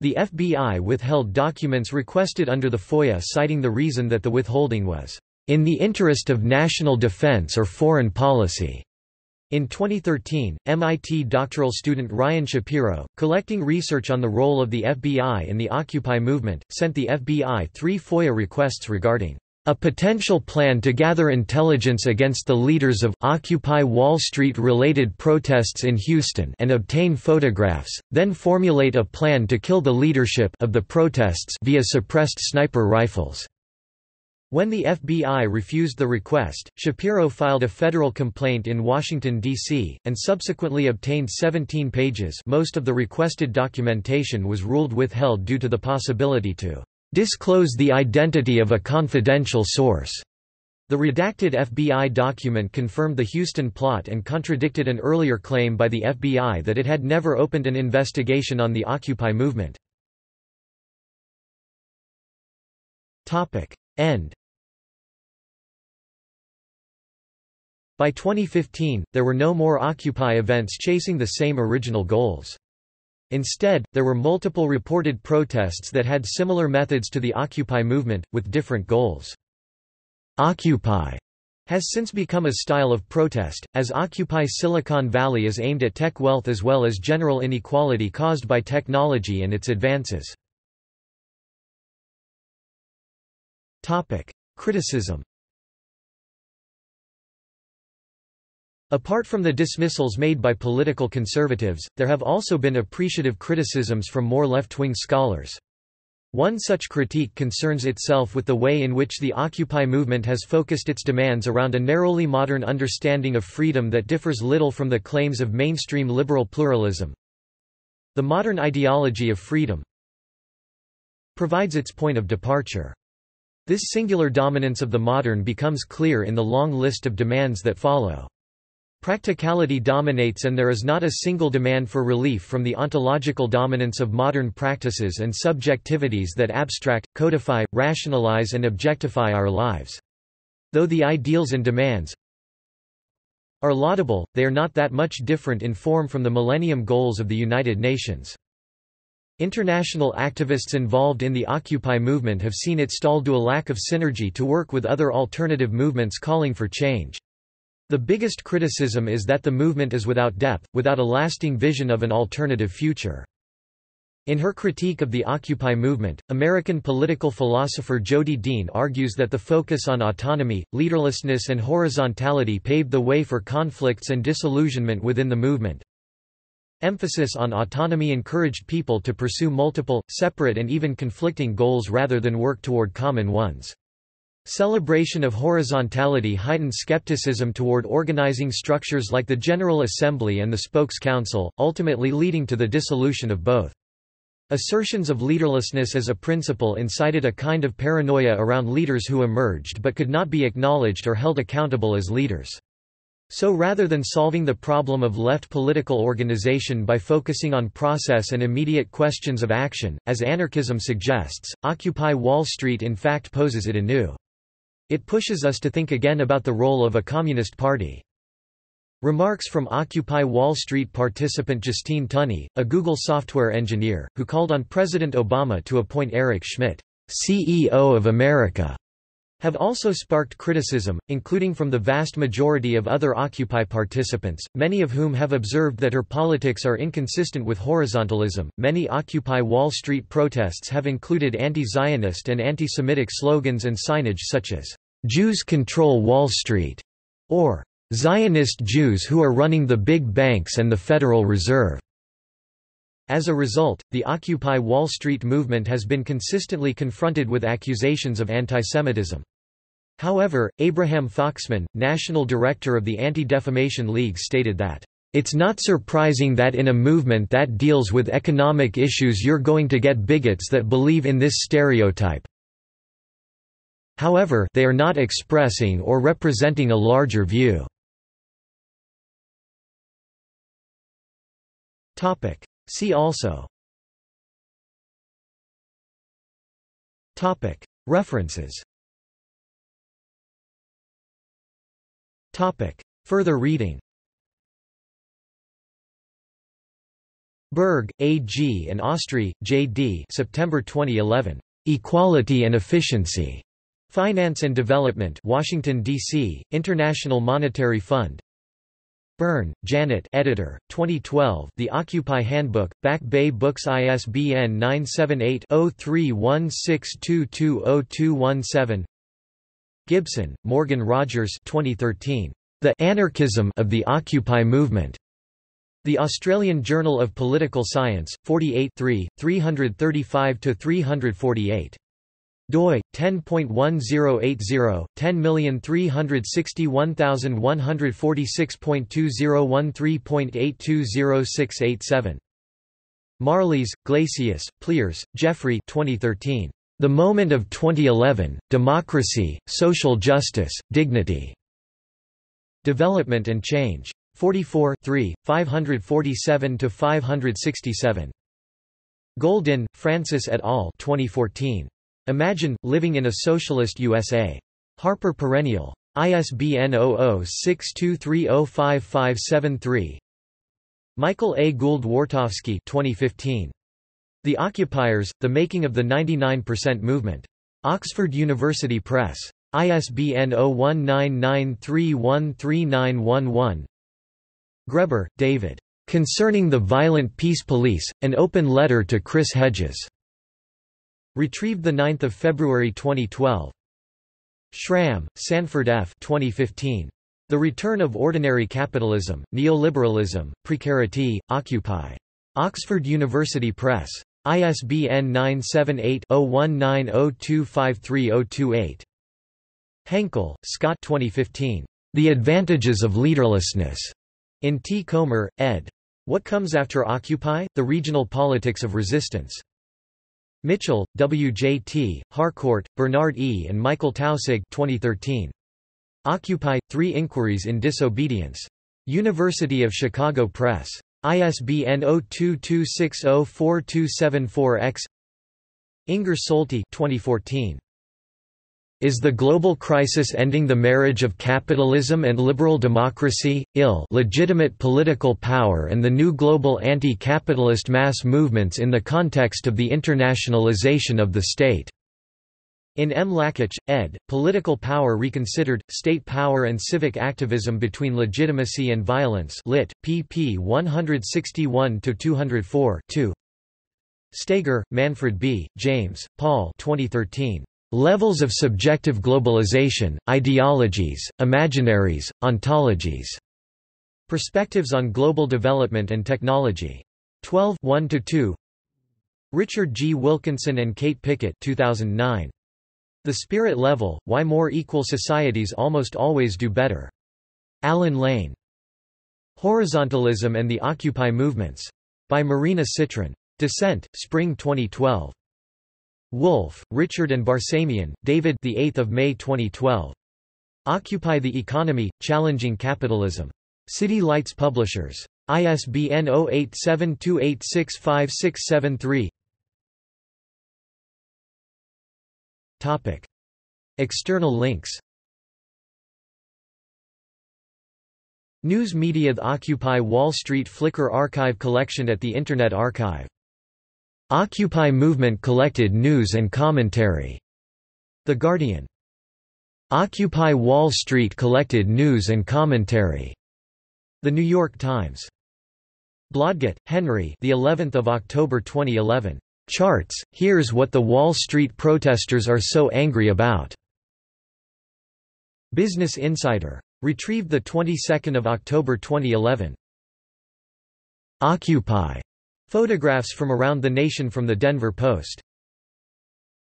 The FBI withheld documents requested under the FOIA citing the reason that the withholding was, "...in the interest of national defense or foreign policy." In 2013, MIT doctoral student Ryan Shapiro, collecting research on the role of the FBI in the Occupy movement, sent the FBI three FOIA requests regarding a potential plan to gather intelligence against the leaders of Occupy Wall Street related protests in Houston and obtain photographs, then formulate a plan to kill the leadership of the protests via suppressed sniper rifles. When the FBI refused the request, Shapiro filed a federal complaint in Washington, D.C., and subsequently obtained 17 pages most of the requested documentation was ruled withheld due to the possibility to disclose the identity of a confidential source. The redacted FBI document confirmed the Houston plot and contradicted an earlier claim by the FBI that it had never opened an investigation on the Occupy movement. End By 2015, there were no more Occupy events chasing the same original goals. Instead, there were multiple reported protests that had similar methods to the Occupy movement, with different goals. Occupy has since become a style of protest, as Occupy Silicon Valley is aimed at tech wealth as well as general inequality caused by technology and its advances. Criticism Apart from the dismissals made by political conservatives, there have also been appreciative criticisms from more left-wing scholars. One such critique concerns itself with the way in which the Occupy movement has focused its demands around a narrowly modern understanding of freedom that differs little from the claims of mainstream liberal pluralism. The modern ideology of freedom provides its point of departure. This singular dominance of the modern becomes clear in the long list of demands that follow. Practicality dominates and there is not a single demand for relief from the ontological dominance of modern practices and subjectivities that abstract, codify, rationalize and objectify our lives. Though the ideals and demands are laudable, they are not that much different in form from the Millennium Goals of the United Nations. International activists involved in the Occupy movement have seen it stall due to a lack of synergy to work with other alternative movements calling for change. The biggest criticism is that the movement is without depth, without a lasting vision of an alternative future. In her critique of the Occupy movement, American political philosopher Jodi Dean argues that the focus on autonomy, leaderlessness and horizontality paved the way for conflicts and disillusionment within the movement. Emphasis on autonomy encouraged people to pursue multiple, separate and even conflicting goals rather than work toward common ones. Celebration of horizontality heightened skepticism toward organizing structures like the General Assembly and the Spokes Council, ultimately leading to the dissolution of both. Assertions of leaderlessness as a principle incited a kind of paranoia around leaders who emerged but could not be acknowledged or held accountable as leaders. So rather than solving the problem of left political organization by focusing on process and immediate questions of action, as anarchism suggests, Occupy Wall Street in fact poses it anew. It pushes us to think again about the role of a communist party. Remarks from Occupy Wall Street participant Justine Tunney, a Google software engineer, who called on President Obama to appoint Eric Schmidt, CEO of America, have also sparked criticism, including from the vast majority of other Occupy participants, many of whom have observed that her politics are inconsistent with horizontalism. Many Occupy Wall Street protests have included anti Zionist and anti Semitic slogans and signage such as, Jews control Wall Street, or Zionist Jews who are running the big banks and the Federal Reserve. As a result, the Occupy Wall Street movement has been consistently confronted with accusations of antisemitism. However, Abraham Foxman, national director of the Anti-Defamation League stated that, "...it's not surprising that in a movement that deals with economic issues you're going to get bigots that believe in this stereotype. However, they are not expressing or representing a larger view." See also References Further reading Berg, A. G. and Ostry, J. D. September 2011. Equality and Efficiency. Finance and Development Washington, D.C., International Monetary Fund Byrne, Janet editor, 2012 The Occupy Handbook, Back Bay Books ISBN 978-0316220217 Gibson, Morgan Rogers 2013. The Anarchism of the Occupy Movement. The Australian Journal of Political Science, 48 335–348 doi 10.1080 10336146.2013.82067 Marlies, Glasius, Pleyers, Geoffrey 2013 The Moment of 2011, Democracy, Social Justice, Dignity. Development and Change. 44 547–567. Goldin, Frances et al. 2014. Imagine, Living in a Socialist USA. Harper Perennial. ISBN 0062305573. Michael A. Gould-Wartofsky 2015. The Occupiers, The Making of the 99% Movement. Oxford University Press. ISBN 0199313911. Graeber, David. Concerning the Violent Peace Police, An Open Letter to Chris Hedges. Retrieved 9 February 2012. Schram, Sanford F. 2015. The Return of Ordinary Capitalism, Neoliberalism, Precarity, Occupy. Oxford University Press. ISBN 978-0190253028. Henkel, Scott 2015. The Advantages of Leaderlessness. In T. Comer, ed. What Comes After Occupy? The Regional Politics of Resistance. Mitchell, W. J. T., Harcourt, Bernard E. and Michael Taussig 2013. Occupy – Three Inquiries in Disobedience. University of Chicago Press. ISBN 0226042774-X Ingar Solty 2014. Is the global crisis ending the marriage of capitalism and liberal democracy, ill legitimate political power and the new global anti-capitalist mass movements in the context of the internationalization of the state? In M. Lakitsch, ed., Political Power Reconsidered, State Power and Civic Activism Between Legitimacy and Violence lit, pp 161–204 Steger, Manfred B., James, Paul 2013. Levels of Subjective Globalization, Ideologies, Imaginaries, Ontologies. Perspectives on Global Development and Technology. 12 1–2 Richard G. Wilkinson and Kate Pickett 2009. The Spirit Level, Why More Equal Societies Almost Always Do Better. Allen Lane. Horizontalism and the Occupy Movements. By Marina Sitrin. Dissent, Spring 2012. Wolff, Richard and Barsamian, David the 8th of May 2012. Occupy the Economy, Challenging Capitalism. City Lights Publishers. ISBN 0872865673 Topic. External links News media The Occupy Wall Street Flickr archive collection at the Internet Archive. Occupy movement collected news and commentary. The Guardian. Occupy Wall Street collected news and commentary. The New York Times. Blodget, Henry. The 11th of October 2011. Charts, here's what the Wall Street protesters are so angry about. Business Insider. Retrieved the 22nd of October 2011. Occupy. Photographs from around the nation from the Denver Post.